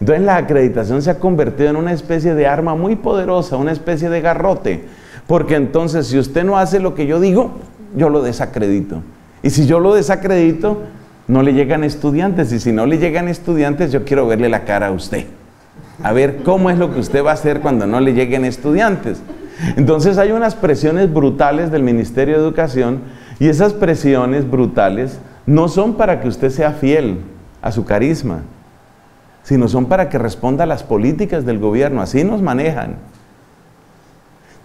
Entonces la acreditación se ha convertido en una especie de arma muy poderosa, una especie de garrote, porque entonces si usted no hace lo que yo digo, yo lo desacredito. Y si yo lo desacredito, no le llegan estudiantes. Y si no le llegan estudiantes, yo quiero verle la cara a usted. A ver cómo es lo que usted va a hacer cuando no le lleguen estudiantes. Entonces hay unas presiones brutales del Ministerio de Educación y esas presiones brutales no son para que usted sea fiel a su carisma, sino son para que responda a las políticas del gobierno. Así nos manejan.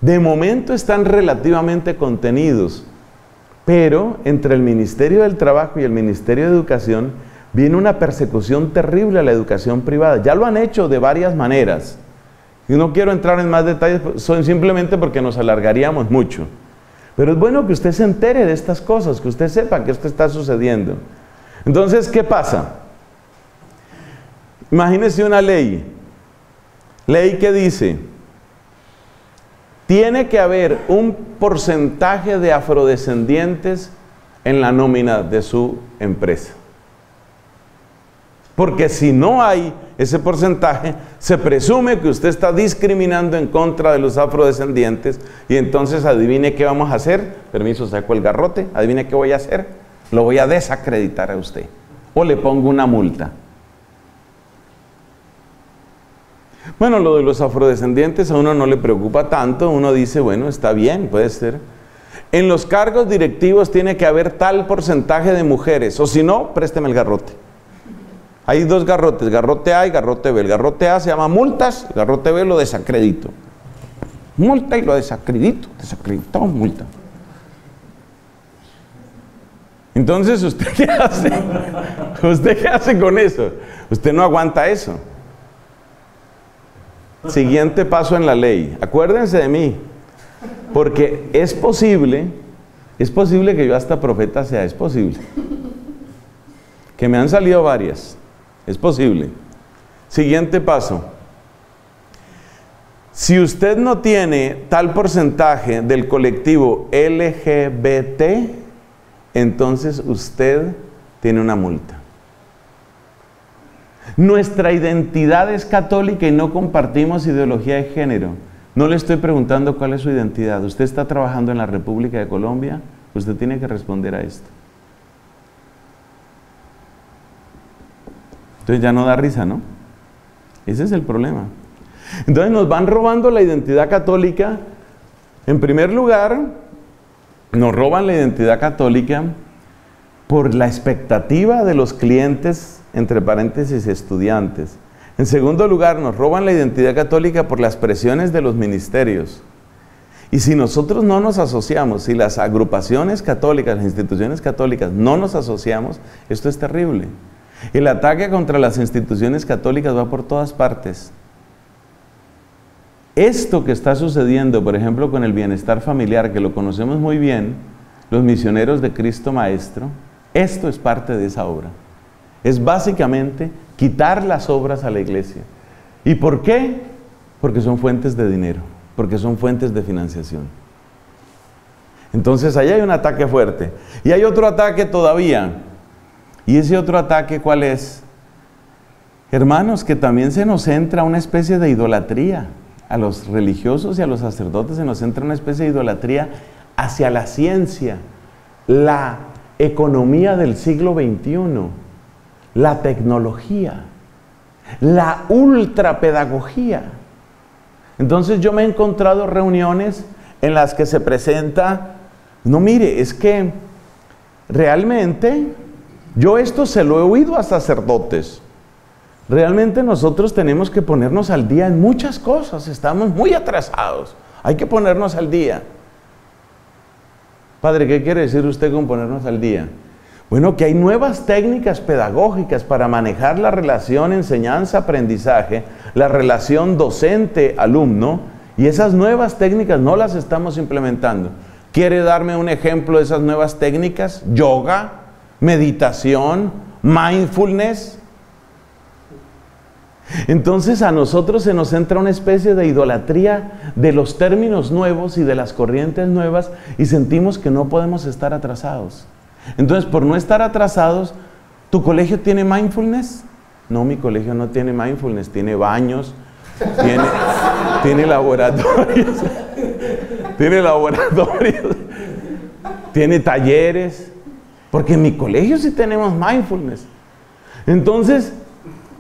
De momento están relativamente contenidos, pero entre el Ministerio del Trabajo y el Ministerio de Educación viene una persecución terrible a la educación privada. Ya lo han hecho de varias maneras. Y no quiero entrar en más detalles, son simplemente porque nos alargaríamos mucho. Pero es bueno que usted se entere de estas cosas, que usted sepa que esto está sucediendo. Entonces, ¿qué pasa? Imagínese una ley. Ley que dice, tiene que haber un porcentaje de afrodescendientes en la nómina de su empresa. Porque si no hay ese porcentaje, se presume que usted está discriminando en contra de los afrodescendientes y entonces adivine qué vamos a hacer. Permiso, saco el garrote, adivine qué voy a hacer. Lo voy a desacreditar a usted o le pongo una multa. Bueno, lo de los afrodescendientes a uno no le preocupa tanto, uno dice, bueno, está bien, puede ser. En los cargos directivos tiene que haber tal porcentaje de mujeres, o si no, présteme el garrote. Hay dos garrotes, garrote A y garrote B. El garrote A se llama multas, el garrote B lo desacredito. Multa y lo desacredito, desacreditado, multa. Entonces, ¿usted qué hace? ¿Usted qué hace con eso? Usted no aguanta eso. Siguiente paso en la ley. Acuérdense de mí. Porque es posible, es posible que yo hasta profeta sea, es posible. Que me han salido varias. Es posible. Siguiente paso. Si usted no tiene tal porcentaje del colectivo LGBT, entonces usted tiene una multa. Nuestra identidad es católica y no compartimos ideología de género. No le estoy preguntando cuál es su identidad. Usted está trabajando en la República de Colombia, usted tiene que responder a esto. Entonces ya no da risa, ¿no? Ese es el problema. Entonces nos van robando la identidad católica. En primer lugar, nos roban la identidad católica por la expectativa de los clientes, entre paréntesis, estudiantes. En segundo lugar, nos roban la identidad católica por las presiones de los ministerios. Y si nosotros no nos asociamos, si las agrupaciones católicas, las instituciones católicas no nos asociamos, esto es terrible. El ataque contra las instituciones católicas va por todas partes. Esto que está sucediendo, por ejemplo, con el bienestar familiar, que lo conocemos muy bien, los misioneros de Cristo Maestro, esto es parte de esa obra. Es básicamente quitar las obras a la iglesia. ¿Y por qué? Porque son fuentes de dinero, porque son fuentes de financiación. Entonces ahí hay un ataque fuerte. Y hay otro ataque todavía, y ese otro ataque, ¿cuál es? Hermanos, que también se nos entra una especie de idolatría. A los religiosos y a los sacerdotes se nos entra una especie de idolatría hacia la ciencia, la economía del siglo XXI, la tecnología, la ultrapedagogía. Entonces yo me he encontrado reuniones en las que se presenta, no mire, es que realmente yo esto se lo he oído a sacerdotes. Realmente nosotros tenemos que ponernos al día en muchas cosas, estamos muy atrasados, hay que ponernos al día. Padre, ¿qué quiere decir usted con ponernos al día? Bueno, que hay nuevas técnicas pedagógicas para manejar la relación enseñanza-aprendizaje, la relación docente-alumno, y esas nuevas técnicas no las estamos implementando. ¿Quiere darme un ejemplo de esas nuevas técnicas? Yoga, meditación, mindfulness. Entonces a nosotros se nos entra una especie de idolatría de los términos nuevos y de las corrientes nuevas y sentimos que no podemos estar atrasados. Entonces por no estar atrasados, ¿tu colegio tiene mindfulness? No, mi colegio no tiene mindfulness, tiene baños, tiene, laboratorios, tiene laboratorios, tiene talleres, porque en mi colegio sí tenemos mindfulness. Entonces,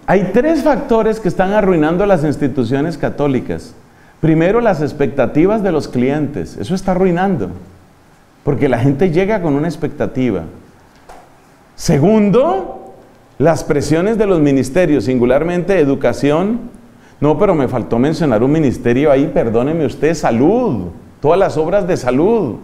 hay tres factores que están arruinando las instituciones católicas. Primero, las expectativas de los clientes. Eso está arruinando. Porque la gente llega con una expectativa. Segundo, las presiones de los ministerios, singularmente educación. No, pero me faltó mencionar un ministerio ahí, perdóneme usted, salud. Todas las obras de salud.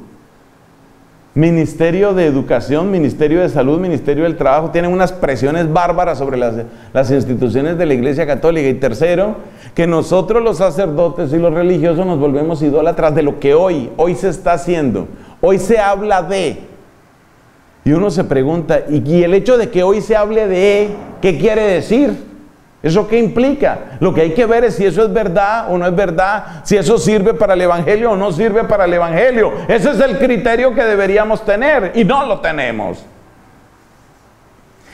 Ministerio de Educación, Ministerio de Salud, Ministerio del Trabajo, tienen unas presiones bárbaras sobre las, las, instituciones de la Iglesia Católica. Y tercero, que nosotros los sacerdotes y los religiosos nos volvemos idólatras de lo que hoy, hoy se está haciendo. Hoy se habla de. Y uno se pregunta, ¿y el hecho de que hoy se hable de, qué quiere decir? ¿Eso qué implica? Lo que hay que ver es si eso es verdad o no es verdad, si eso sirve para el Evangelio o no sirve para el Evangelio. Ese es el criterio que deberíamos tener y no lo tenemos.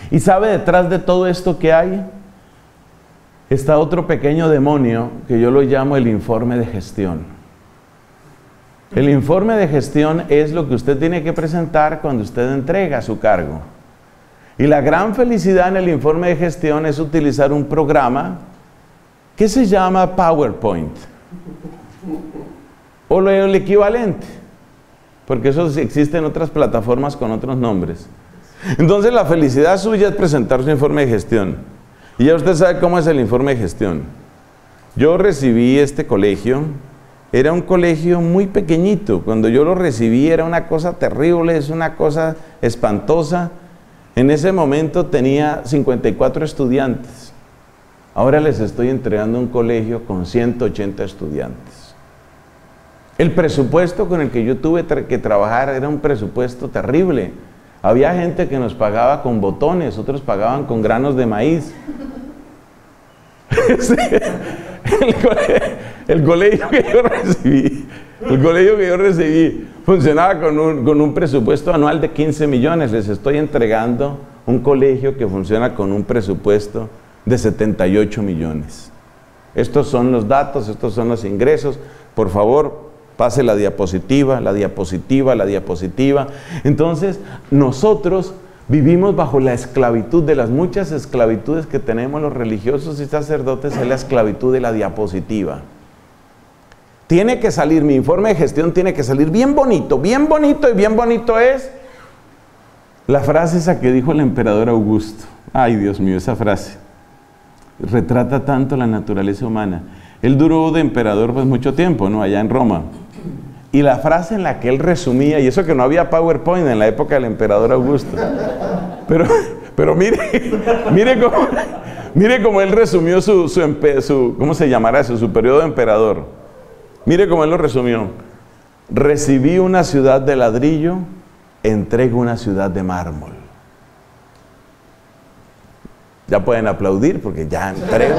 ¿Y sabe detrás de todo esto que hay? Está otro pequeño demonio que yo lo llamo el informe de gestión. El informe de gestión es lo que usted tiene que presentar cuando usted entrega su cargo. Y la gran felicidad en el informe de gestión es utilizar un programa que se llama PowerPoint. O lo el equivalente. Porque eso existe en otras plataformas con otros nombres. Entonces la felicidad suya es presentar su informe de gestión. Y ya usted sabe cómo es el informe de gestión. Yo recibí este colegio, era un colegio muy pequeñito. Cuando yo lo recibí era una cosa terrible, es una cosa espantosa. En ese momento tenía 54 estudiantes. Ahora les estoy entregando un colegio con 180 estudiantes. El presupuesto con el que yo tuve que trabajar era un presupuesto terrible. Había gente que nos pagaba con botones, otros pagaban con granos de maíz. el, colegio, que yo recibí, el colegio que yo recibí funcionaba con un, con un presupuesto anual de 15 millones. Les estoy entregando un colegio que funciona con un presupuesto de 78 millones. Estos son los datos, estos son los ingresos. Por favor, pase la diapositiva, la diapositiva, la diapositiva. Entonces, nosotros vivimos bajo la esclavitud de las muchas esclavitudes que tenemos los religiosos y sacerdotes, es la esclavitud de la diapositiva. Tiene que salir, mi informe de gestión tiene que salir bien bonito, bien bonito y bien bonito es la frase esa que dijo el emperador Augusto. Ay, Dios mío, esa frase retrata tanto la naturaleza humana. Él duró de emperador pues mucho tiempo, ¿no? Allá en Roma. Y la frase en la que él resumía, y eso que no había PowerPoint en la época del emperador Augusto. Pero, pero mire, mire cómo, mire cómo él resumió su, su, ¿cómo se llamará eso? Su periodo de emperador. Mire cómo él lo resumió. Recibí una ciudad de ladrillo, entrego una ciudad de mármol. Ya pueden aplaudir porque ya entrego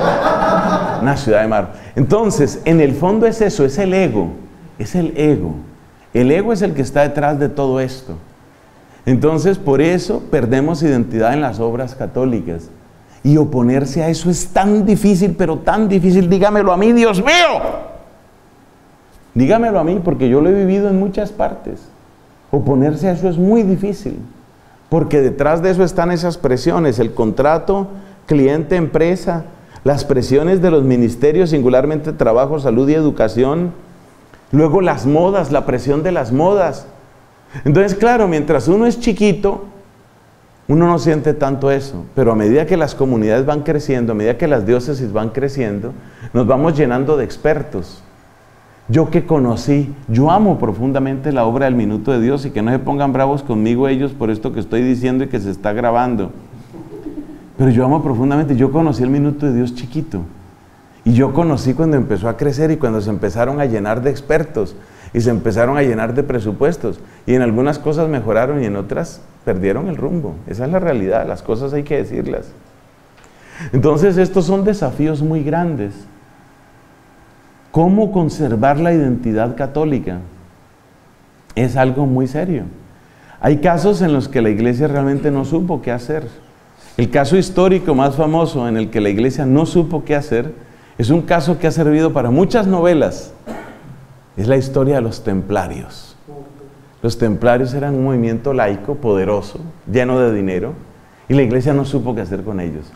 una ciudad de mármol. Entonces, en el fondo es eso, es el ego, es el ego. El ego es el que está detrás de todo esto. Entonces, por eso perdemos identidad en las obras católicas. Y oponerse a eso es tan difícil, pero tan difícil. Dígamelo a mí, Dios mío. Dígamelo a mí, porque yo lo he vivido en muchas partes. Oponerse a eso es muy difícil, porque detrás de eso están esas presiones, el contrato cliente-empresa, las presiones de los ministerios, singularmente trabajo, salud y educación, luego las modas, la presión de las modas. Entonces, claro, mientras uno es chiquito, uno no siente tanto eso, pero a medida que las comunidades van creciendo, a medida que las diócesis van creciendo, nos vamos llenando de expertos. Yo que conocí, yo amo profundamente la obra del Minuto de Dios y que no se pongan bravos conmigo ellos por esto que estoy diciendo y que se está grabando. Pero yo amo profundamente, yo conocí el Minuto de Dios chiquito. Y yo conocí cuando empezó a crecer y cuando se empezaron a llenar de expertos y se empezaron a llenar de presupuestos. Y en algunas cosas mejoraron y en otras perdieron el rumbo. Esa es la realidad, las cosas hay que decirlas. Entonces estos son desafíos muy grandes. ¿Cómo conservar la identidad católica? Es algo muy serio. Hay casos en los que la iglesia realmente no supo qué hacer. El caso histórico más famoso en el que la iglesia no supo qué hacer es un caso que ha servido para muchas novelas. Es la historia de los templarios. Los templarios eran un movimiento laico, poderoso, lleno de dinero, y la iglesia no supo qué hacer con ellos.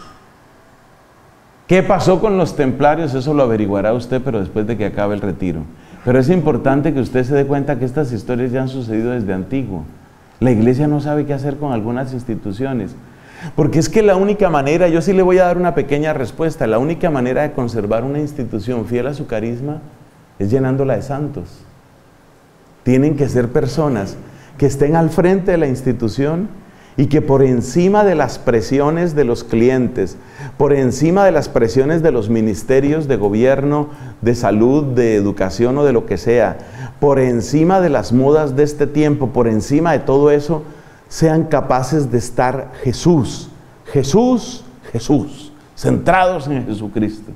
¿Qué pasó con los templarios? Eso lo averiguará usted, pero después de que acabe el retiro. Pero es importante que usted se dé cuenta que estas historias ya han sucedido desde antiguo. La iglesia no sabe qué hacer con algunas instituciones. Porque es que la única manera, yo sí le voy a dar una pequeña respuesta, la única manera de conservar una institución fiel a su carisma es llenándola de santos. Tienen que ser personas que estén al frente de la institución y que por encima de las presiones de los clientes, por encima de las presiones de los ministerios de gobierno, de salud, de educación o de lo que sea, por encima de las modas de este tiempo, por encima de todo eso, sean capaces de estar Jesús, Jesús, Jesús, centrados en Jesucristo.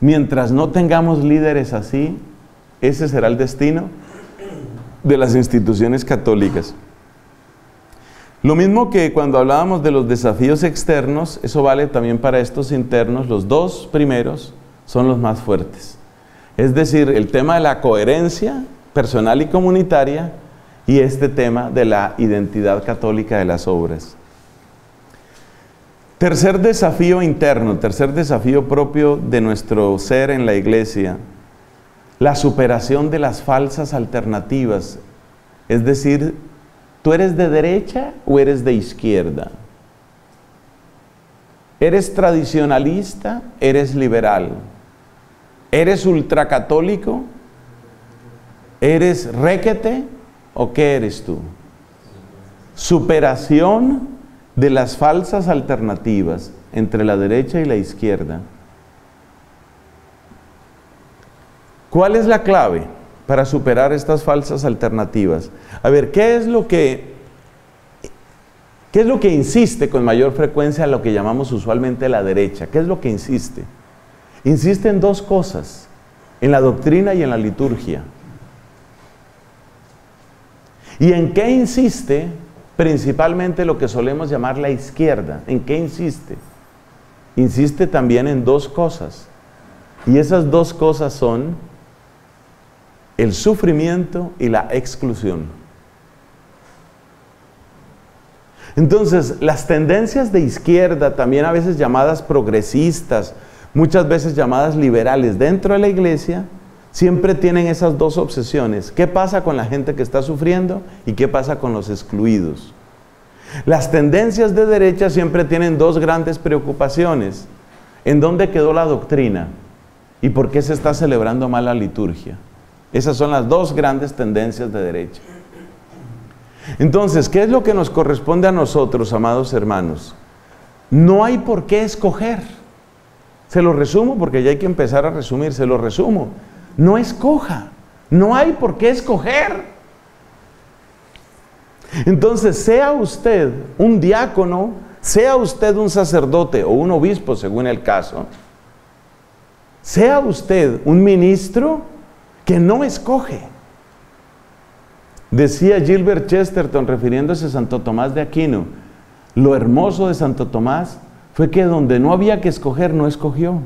Mientras no tengamos líderes así, ese será el destino de las instituciones católicas. Lo mismo que cuando hablábamos de los desafíos externos, eso vale también para estos internos. Los dos primeros son los más fuertes. Es decir, el tema de la coherencia personal y comunitaria y este tema de la identidad católica de las obras. Tercer desafío interno, tercer desafío propio de nuestro ser en la iglesia, la superación de las falsas alternativas, es decir, ¿Tú eres de derecha o eres de izquierda? ¿Eres tradicionalista? ¿Eres liberal? ¿Eres ultracatólico? ¿Eres requete? ¿O qué eres tú? Superación de las falsas alternativas entre la derecha y la izquierda. ¿Cuál es la clave? para superar estas falsas alternativas. A ver, ¿qué es lo que qué es lo que insiste con mayor frecuencia a lo que llamamos usualmente la derecha? ¿Qué es lo que insiste? Insiste en dos cosas, en la doctrina y en la liturgia. ¿Y en qué insiste principalmente lo que solemos llamar la izquierda? ¿En qué insiste? insiste también en dos cosas. Y esas dos cosas son el sufrimiento y la exclusión. Entonces, las tendencias de izquierda, también a veces llamadas progresistas, muchas veces llamadas liberales dentro de la iglesia, siempre tienen esas dos obsesiones. ¿Qué pasa con la gente que está sufriendo y qué pasa con los excluidos? Las tendencias de derecha siempre tienen dos grandes preocupaciones. ¿En dónde quedó la doctrina? ¿Y por qué se está celebrando mal la liturgia? Esas son las dos grandes tendencias de derecha. Entonces, ¿qué es lo que nos corresponde a nosotros, amados hermanos? No hay por qué escoger. Se lo resumo porque ya hay que empezar a resumir, se lo resumo. No escoja. No hay por qué escoger. Entonces, sea usted un diácono, sea usted un sacerdote o un obispo, según el caso, sea usted un ministro que no escoge. Decía Gilbert Chesterton, refiriéndose a Santo Tomás de Aquino, lo hermoso de Santo Tomás fue que donde no había que escoger, no escogió.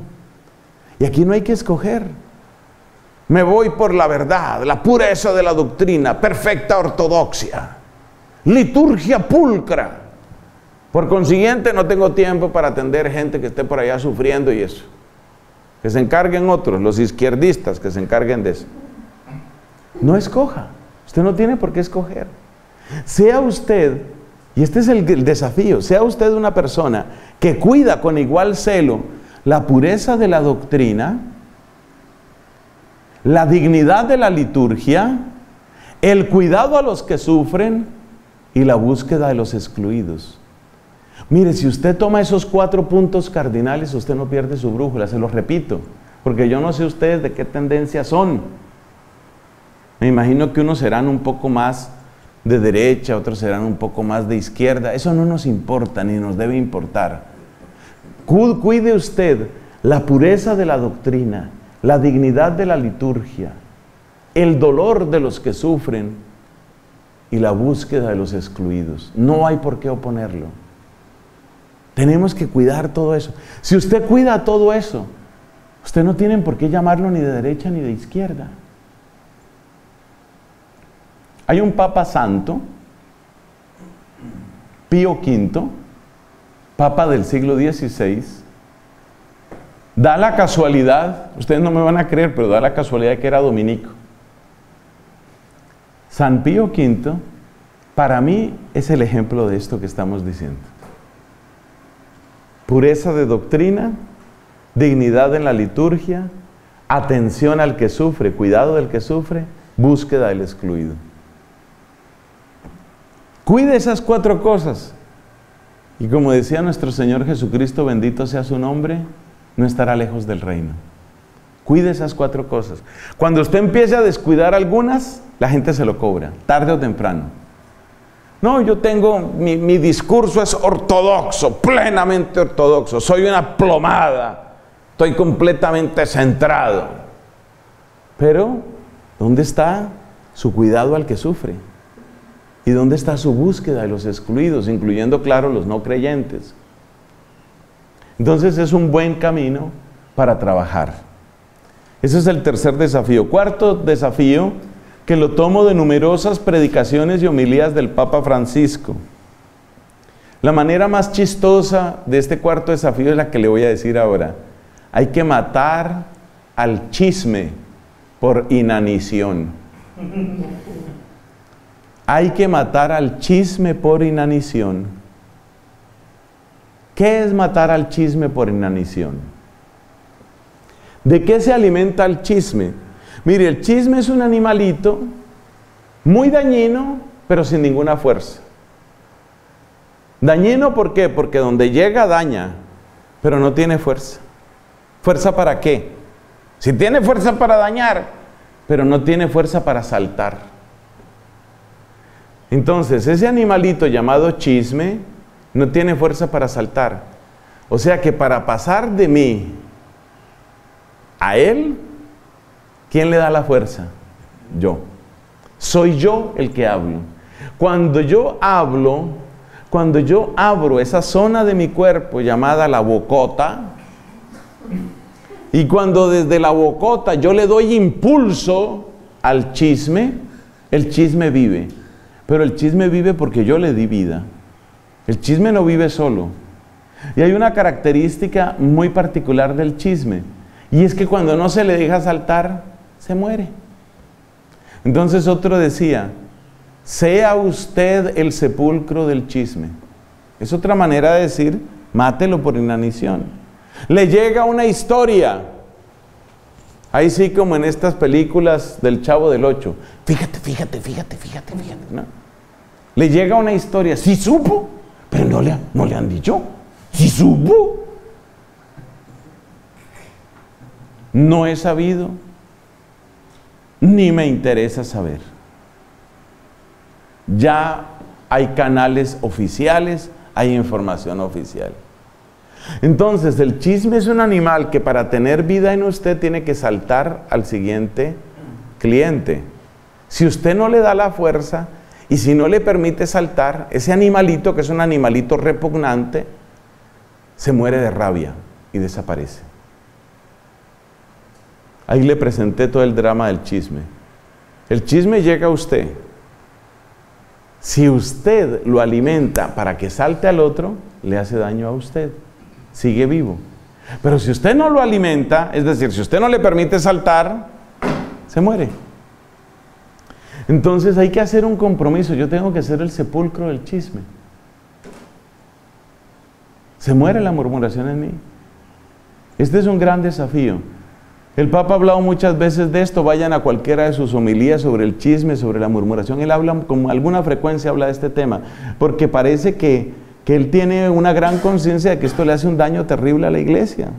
Y aquí no hay que escoger. Me voy por la verdad, la pureza de la doctrina, perfecta ortodoxia liturgia pulcra. Por consiguiente, no tengo tiempo para atender gente que esté por allá sufriendo y eso. Que se encarguen otros, los izquierdistas, que se encarguen de eso. No escoja. Usted no tiene por qué escoger. Sea usted, y este es el, desafío, sea usted una persona que cuida con igual celo la pureza de la doctrina, la dignidad de la liturgia, el cuidado a los que sufren, y la búsqueda de los excluidos. Mire, si usted toma esos cuatro puntos cardinales, usted no pierde su brújula, se los repito, porque yo no sé ustedes de qué tendencia son. Me imagino que unos serán un poco más de derecha, otros serán un poco más de izquierda. Eso no nos importa ni nos debe importar. Cuide usted la pureza de la doctrina, la dignidad de la liturgia, el dolor de los que sufren y la búsqueda de los excluidos. No hay por qué oponerlo. Tenemos que cuidar todo eso. Si usted cuida todo eso, usted no tiene por qué llamarlo ni de derecha ni de izquierda. Hay un Papa Santo, Pío V, Papa del siglo XVI, da la casualidad, ustedes no me van a creer, pero da la casualidad que era dominico. San Pío V, para mí, es el ejemplo de esto que estamos diciendo. Pureza de doctrina, dignidad en la liturgia, atención al que sufre, cuidado del que sufre, búsqueda del excluido. Cuide esas cuatro cosas. Y como decía nuestro Señor Jesucristo, bendito sea su nombre, no estará lejos del reino. Cuide esas cuatro cosas. Cuando usted empiece a descuidar algunas, la gente se lo cobra, tarde o temprano. No, yo tengo, mi, discurso es ortodoxo, plenamente ortodoxo, soy una plomada, estoy completamente centrado. Pero, ¿dónde está su cuidado al que sufre? ¿Y dónde está su búsqueda de los excluidos, incluyendo, claro, los no creyentes? Entonces es un buen camino para trabajar. Ese es el tercer desafío. Cuarto desafío, que lo tomo de numerosas predicaciones y homilías del Papa Francisco. La manera más chistosa de este cuarto desafío es la que le voy a decir ahora. Hay que matar al chisme por inanición. Hay que matar al chisme por inanición. ¿Qué es matar al chisme por inanición? ¿De qué se alimenta el chisme? Mire, el chisme es un animalito muy dañino, pero sin ninguna fuerza. Dañino ¿por qué? Porque donde llega daña, pero no tiene fuerza. ¿Fuerza para qué? Si tiene fuerza para dañar, pero no tiene fuerza para saltar. Entonces, ese animalito llamado chisme no tiene fuerza para saltar. O sea que para pasar de mí a Él, ¿quién le da la fuerza? Yo. Soy yo el que hablo. Cuando yo hablo, cuando yo abro esa zona de mi cuerpo llamada la bocota, y cuando desde la bocota yo le doy impulso al chisme, el chisme vive. Pero el chisme vive porque yo le di vida. El chisme no vive solo. Y hay una característica muy particular del chisme. Y es que cuando no se le deja saltar, se muere. Entonces otro decía, sea usted el sepulcro del chisme. Es otra manera de decir, mátelo por inanición. Le llega una historia. Ahí sí como en estas películas del Chavo del Ocho. Fíjate, fíjate, fíjate, fíjate, fíjate. ¿no? Le llega una historia. Sí supo, pero no le, no le han dicho. Sí supo. No he sabido, ni me interesa saber. Ya hay canales oficiales, hay información oficial. Entonces, el chisme es un animal que para tener vida en usted tiene que saltar al siguiente cliente. Si usted no le da la fuerza y si no le permite saltar, ese animalito, que es un animalito repugnante, se muere de rabia y desaparece. Ahí le presenté todo el drama del chisme. El chisme llega a usted. Si usted lo alimenta para que salte al otro, le hace daño a usted. Sigue vivo. Pero si usted no lo alimenta, es decir, si usted no le permite saltar, se muere. Entonces hay que hacer un compromiso. Yo tengo que ser el sepulcro del chisme. Se muere la murmuración en mí. Este es un gran desafío. El Papa ha hablado muchas veces de esto, vayan a cualquiera de sus homilías sobre el chisme, sobre la murmuración. Él habla con alguna frecuencia habla de este tema, porque parece que, que él tiene una gran conciencia de que esto le hace un daño terrible a la iglesia.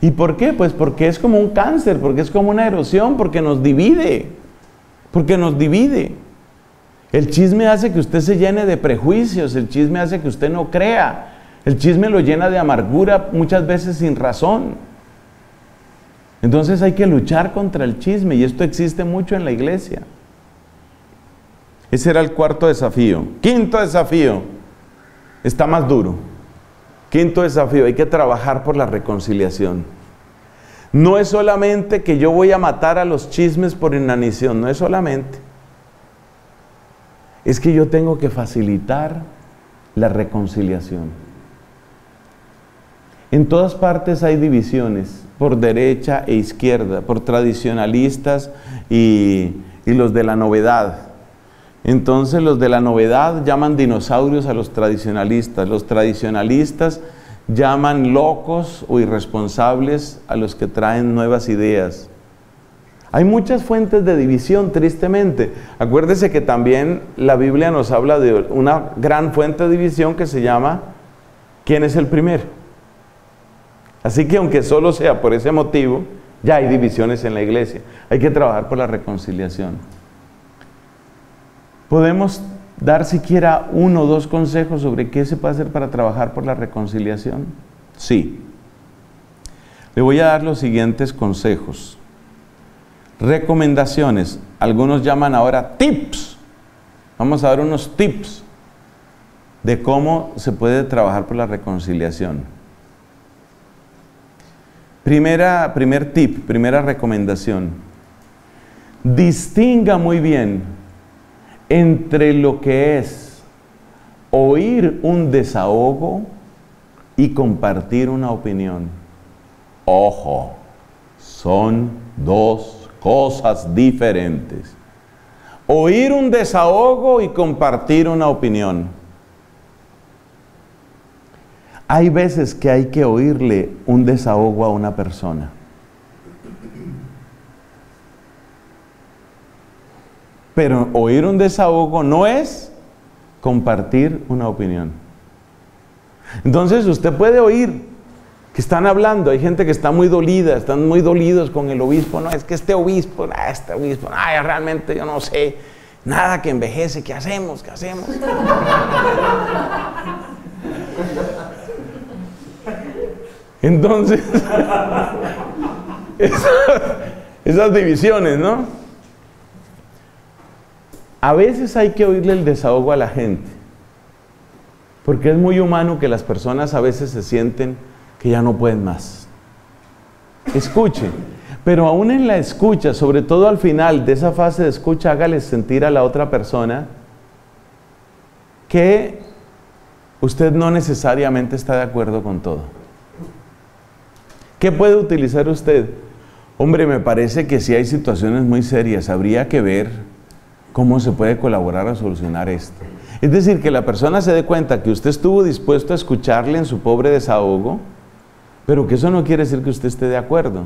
¿Y por qué? Pues porque es como un cáncer, porque es como una erosión, porque nos divide, porque nos divide. El chisme hace que usted se llene de prejuicios, el chisme hace que usted no crea, el chisme lo llena de amargura muchas veces sin razón. Entonces hay que luchar contra el chisme y esto existe mucho en la iglesia. Ese era el cuarto desafío. Quinto desafío, está más duro. Quinto desafío, hay que trabajar por la reconciliación. No es solamente que yo voy a matar a los chismes por inanición, no es solamente. Es que yo tengo que facilitar la reconciliación. En todas partes hay divisiones por derecha e izquierda, por tradicionalistas y, los de la novedad. Entonces los de la novedad llaman dinosaurios a los tradicionalistas, los tradicionalistas llaman locos o irresponsables a los que traen nuevas ideas. Hay muchas fuentes de división, tristemente. Acuérdese que también la Biblia nos habla de una gran fuente de división que se llama ¿quién es el primero? Así que aunque solo sea por ese motivo, ya hay divisiones en la iglesia. Hay que trabajar por la reconciliación. Podemos dar siquiera uno o dos consejos sobre qué se puede hacer para trabajar por la reconciliación. Sí. Le voy a dar los siguientes consejos. Recomendaciones. Algunos llaman ahora tips. Vamos a dar unos tips de cómo se puede trabajar por la reconciliación. Primera, primer tip, primera recomendación. Distinga muy bien entre lo que es oír un desahogo y compartir una opinión. Ojo, son dos cosas diferentes. Oír un desahogo y compartir una opinión. Hay veces que hay que oírle un desahogo a una persona. Pero oír un desahogo no es compartir una opinión. Entonces usted puede oír que están hablando, hay gente que está muy dolida, están muy dolidos con el obispo, no, es que este obispo, ah, este obispo, ay, realmente yo no sé, nada que envejece, ¿qué hacemos? ¿Qué hacemos? Entonces, esas, divisiones, ¿no? A veces hay que oírle el desahogo a la gente. Porque es muy humano que las personas a veces se sienten que ya no pueden más. Escuche, pero aún en la escucha, sobre todo al final de esa fase de escucha, hágale sentir a la otra persona que usted no necesariamente está de acuerdo con todo. ¿Qué puede utilizar usted? Hombre, me parece que si hay situaciones muy serias, habría que ver cómo se puede colaborar a solucionar esto. Es decir, que la persona se dé cuenta que usted estuvo dispuesto a escucharle en su pobre desahogo, pero que eso no quiere decir que usted esté de acuerdo.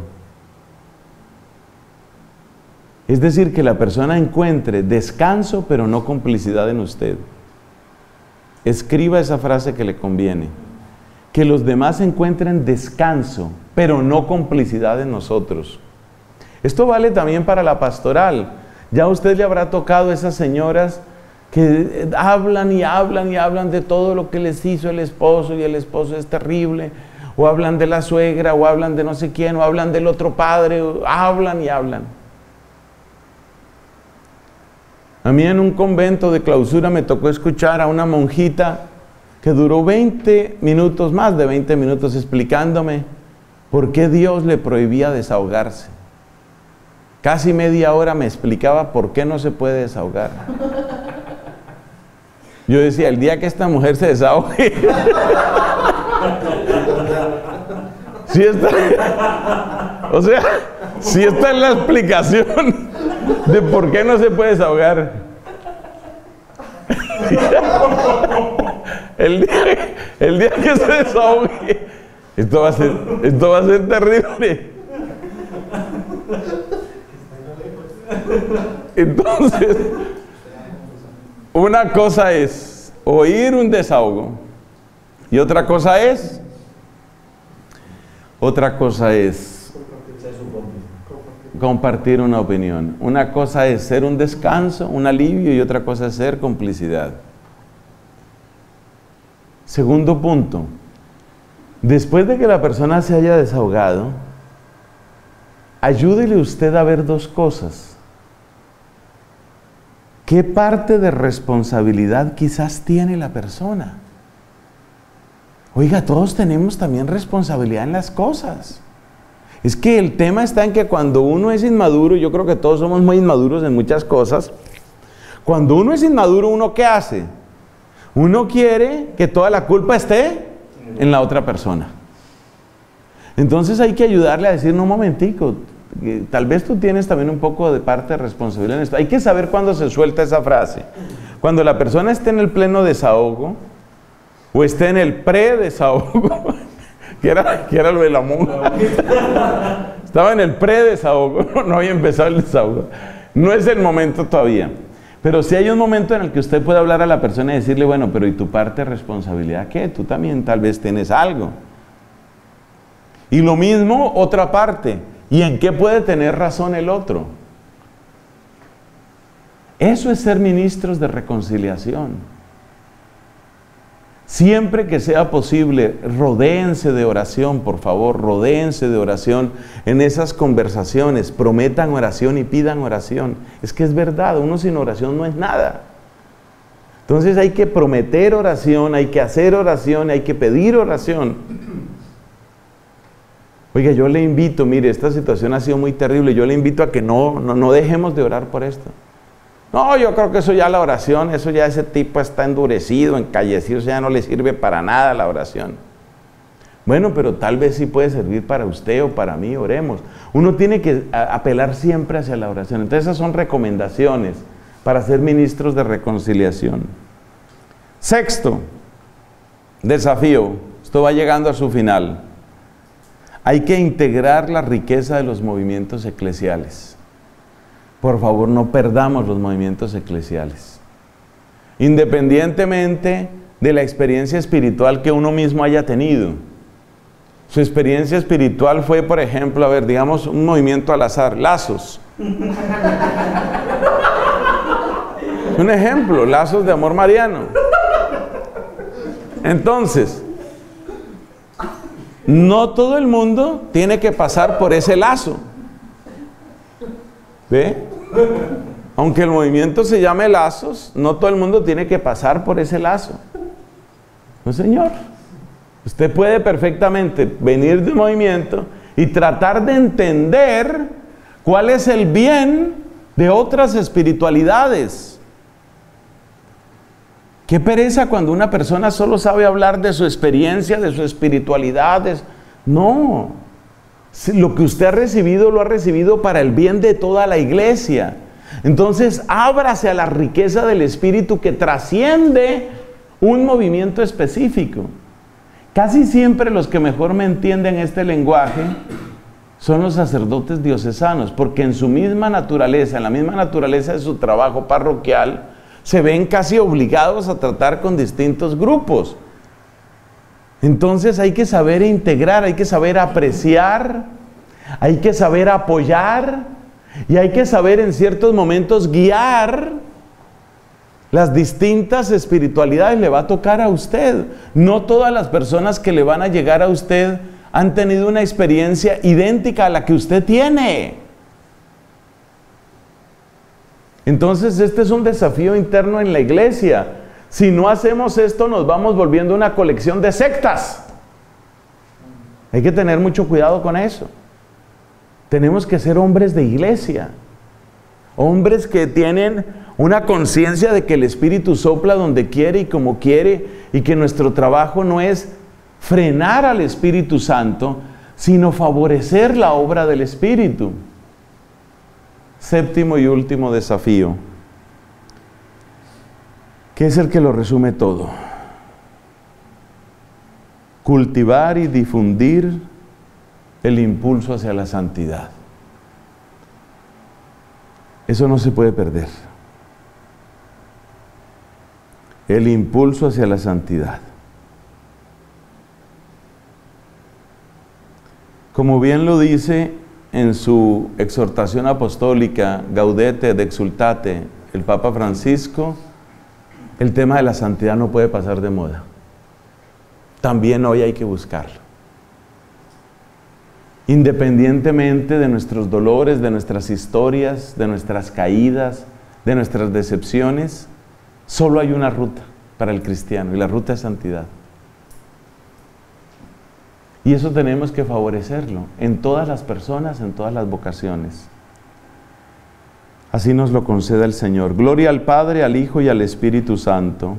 Es decir, que la persona encuentre descanso, pero no complicidad en usted. Escriba esa frase que le conviene. Que los demás encuentren descanso, pero no complicidad en nosotros. Esto vale también para la pastoral. Ya a usted le habrá tocado esas señoras que hablan y hablan y hablan de todo lo que les hizo el esposo y el esposo es terrible, o hablan de la suegra, o hablan de no sé quién, o hablan del otro padre, hablan y hablan. A mí en un convento de clausura me tocó escuchar a una monjita que duró 20 minutos, más de 20 minutos, explicándome por qué Dios le prohibía desahogarse. Casi media hora me explicaba por qué no se puede desahogar. Yo decía, el día que esta mujer se desahogue, si o sea, si esta es la explicación de por qué no se puede desahogar. El día, el día que se desahogue, esto va a ser, esto va a ser terrible. Entonces, una cosa es oír un desahogo y otra cosa es, otra cosa es compartir una opinión. Una cosa es ser un descanso, un alivio y otra cosa es ser complicidad. Segundo punto, después de que la persona se haya desahogado, ayúdele usted a ver dos cosas. ¿Qué parte de responsabilidad quizás tiene la persona? Oiga, todos tenemos también responsabilidad en las cosas. Es que el tema está en que cuando uno es inmaduro, yo creo que todos somos muy inmaduros en muchas cosas, cuando uno es inmaduro, ¿uno qué hace? Uno quiere que toda la culpa esté en la otra persona. Entonces hay que ayudarle a decir, no, un momentico, tal vez tú tienes también un poco de parte de responsabilidad en esto. Hay que saber cuándo se suelta esa frase. Cuando la persona esté en el pleno desahogo o esté en el pre-desahogo, que era, lo de la monja. Estaba en el pre-desahogo, no había empezado el desahogo. No es el momento todavía. Pero si hay un momento en el que usted puede hablar a la persona y decirle, bueno, pero ¿y tu parte de responsabilidad qué? Tú también tal vez tienes algo. Y lo mismo, otra parte. ¿Y en qué puede tener razón el otro? Eso es ser ministros de reconciliación. Siempre que sea posible, rodéense de oración, por favor, rodéense de oración en esas conversaciones, prometan oración y pidan oración. Es que es verdad, uno sin oración no es nada. Entonces hay que prometer oración, hay que hacer oración, hay que pedir oración. Oiga, yo le invito, mire, esta situación ha sido muy terrible, yo le invito a que no, no, dejemos de orar por esto. No, yo creo que eso ya la oración, eso ya ese tipo está endurecido, encallecido, ya no le sirve para nada la oración. Bueno, pero tal vez sí puede servir para usted o para mí, oremos. Uno tiene que apelar siempre hacia la oración. Entonces esas son recomendaciones para ser ministros de reconciliación. Sexto, desafío. Esto va llegando a su final. Hay que integrar la riqueza de los movimientos eclesiales. Por favor, no perdamos los movimientos eclesiales. Independientemente de la experiencia espiritual que uno mismo haya tenido. Su experiencia espiritual fue, por ejemplo, a ver, digamos, un movimiento al azar, lazos. un ejemplo, lazos de amor mariano. Entonces, no todo el mundo tiene que pasar por ese lazo. ¿Ve? Aunque el movimiento se llame lazos, no todo el mundo tiene que pasar por ese lazo. No, señor. Usted puede perfectamente venir de movimiento y tratar de entender cuál es el bien de otras espiritualidades. Qué pereza cuando una persona solo sabe hablar de su experiencia, de su espiritualidad. No, lo que usted ha recibido lo ha recibido para el bien de toda la iglesia. Entonces, ábrase a la riqueza del Espíritu que trasciende un movimiento específico. Casi siempre los que mejor me entienden este lenguaje son los sacerdotes diocesanos, porque en su misma naturaleza, en la misma naturaleza de su trabajo parroquial, se ven casi obligados a tratar con distintos grupos. Entonces hay que saber integrar, hay que saber apreciar, hay que saber apoyar y hay que saber en ciertos momentos guiar las distintas espiritualidades. Le va a tocar a usted. No todas las personas que le van a llegar a usted han tenido una experiencia idéntica a la que usted tiene. Entonces este es un desafío interno en la iglesia. Si no hacemos esto nos vamos volviendo una colección de sectas. Hay que tener mucho cuidado con eso. Tenemos que ser hombres de iglesia. Hombres que tienen una conciencia de que el Espíritu sopla donde quiere y como quiere y que nuestro trabajo no es frenar al Espíritu Santo, sino favorecer la obra del Espíritu. Séptimo y último desafío, que es el que lo resume todo. Cultivar y difundir el impulso hacia la santidad. Eso no se puede perder. El impulso hacia la santidad. Como bien lo dice en su exhortación apostólica Gaudete de Exultate, el Papa Francisco, el tema de la santidad no puede pasar de moda. También hoy hay que buscarlo. Independientemente de nuestros dolores, de nuestras historias, de nuestras caídas, de nuestras decepciones, solo hay una ruta para el cristiano y la ruta es santidad. Y eso tenemos que favorecerlo en todas las personas, en todas las vocaciones. Así nos lo conceda el Señor. Gloria al Padre, al Hijo y al Espíritu Santo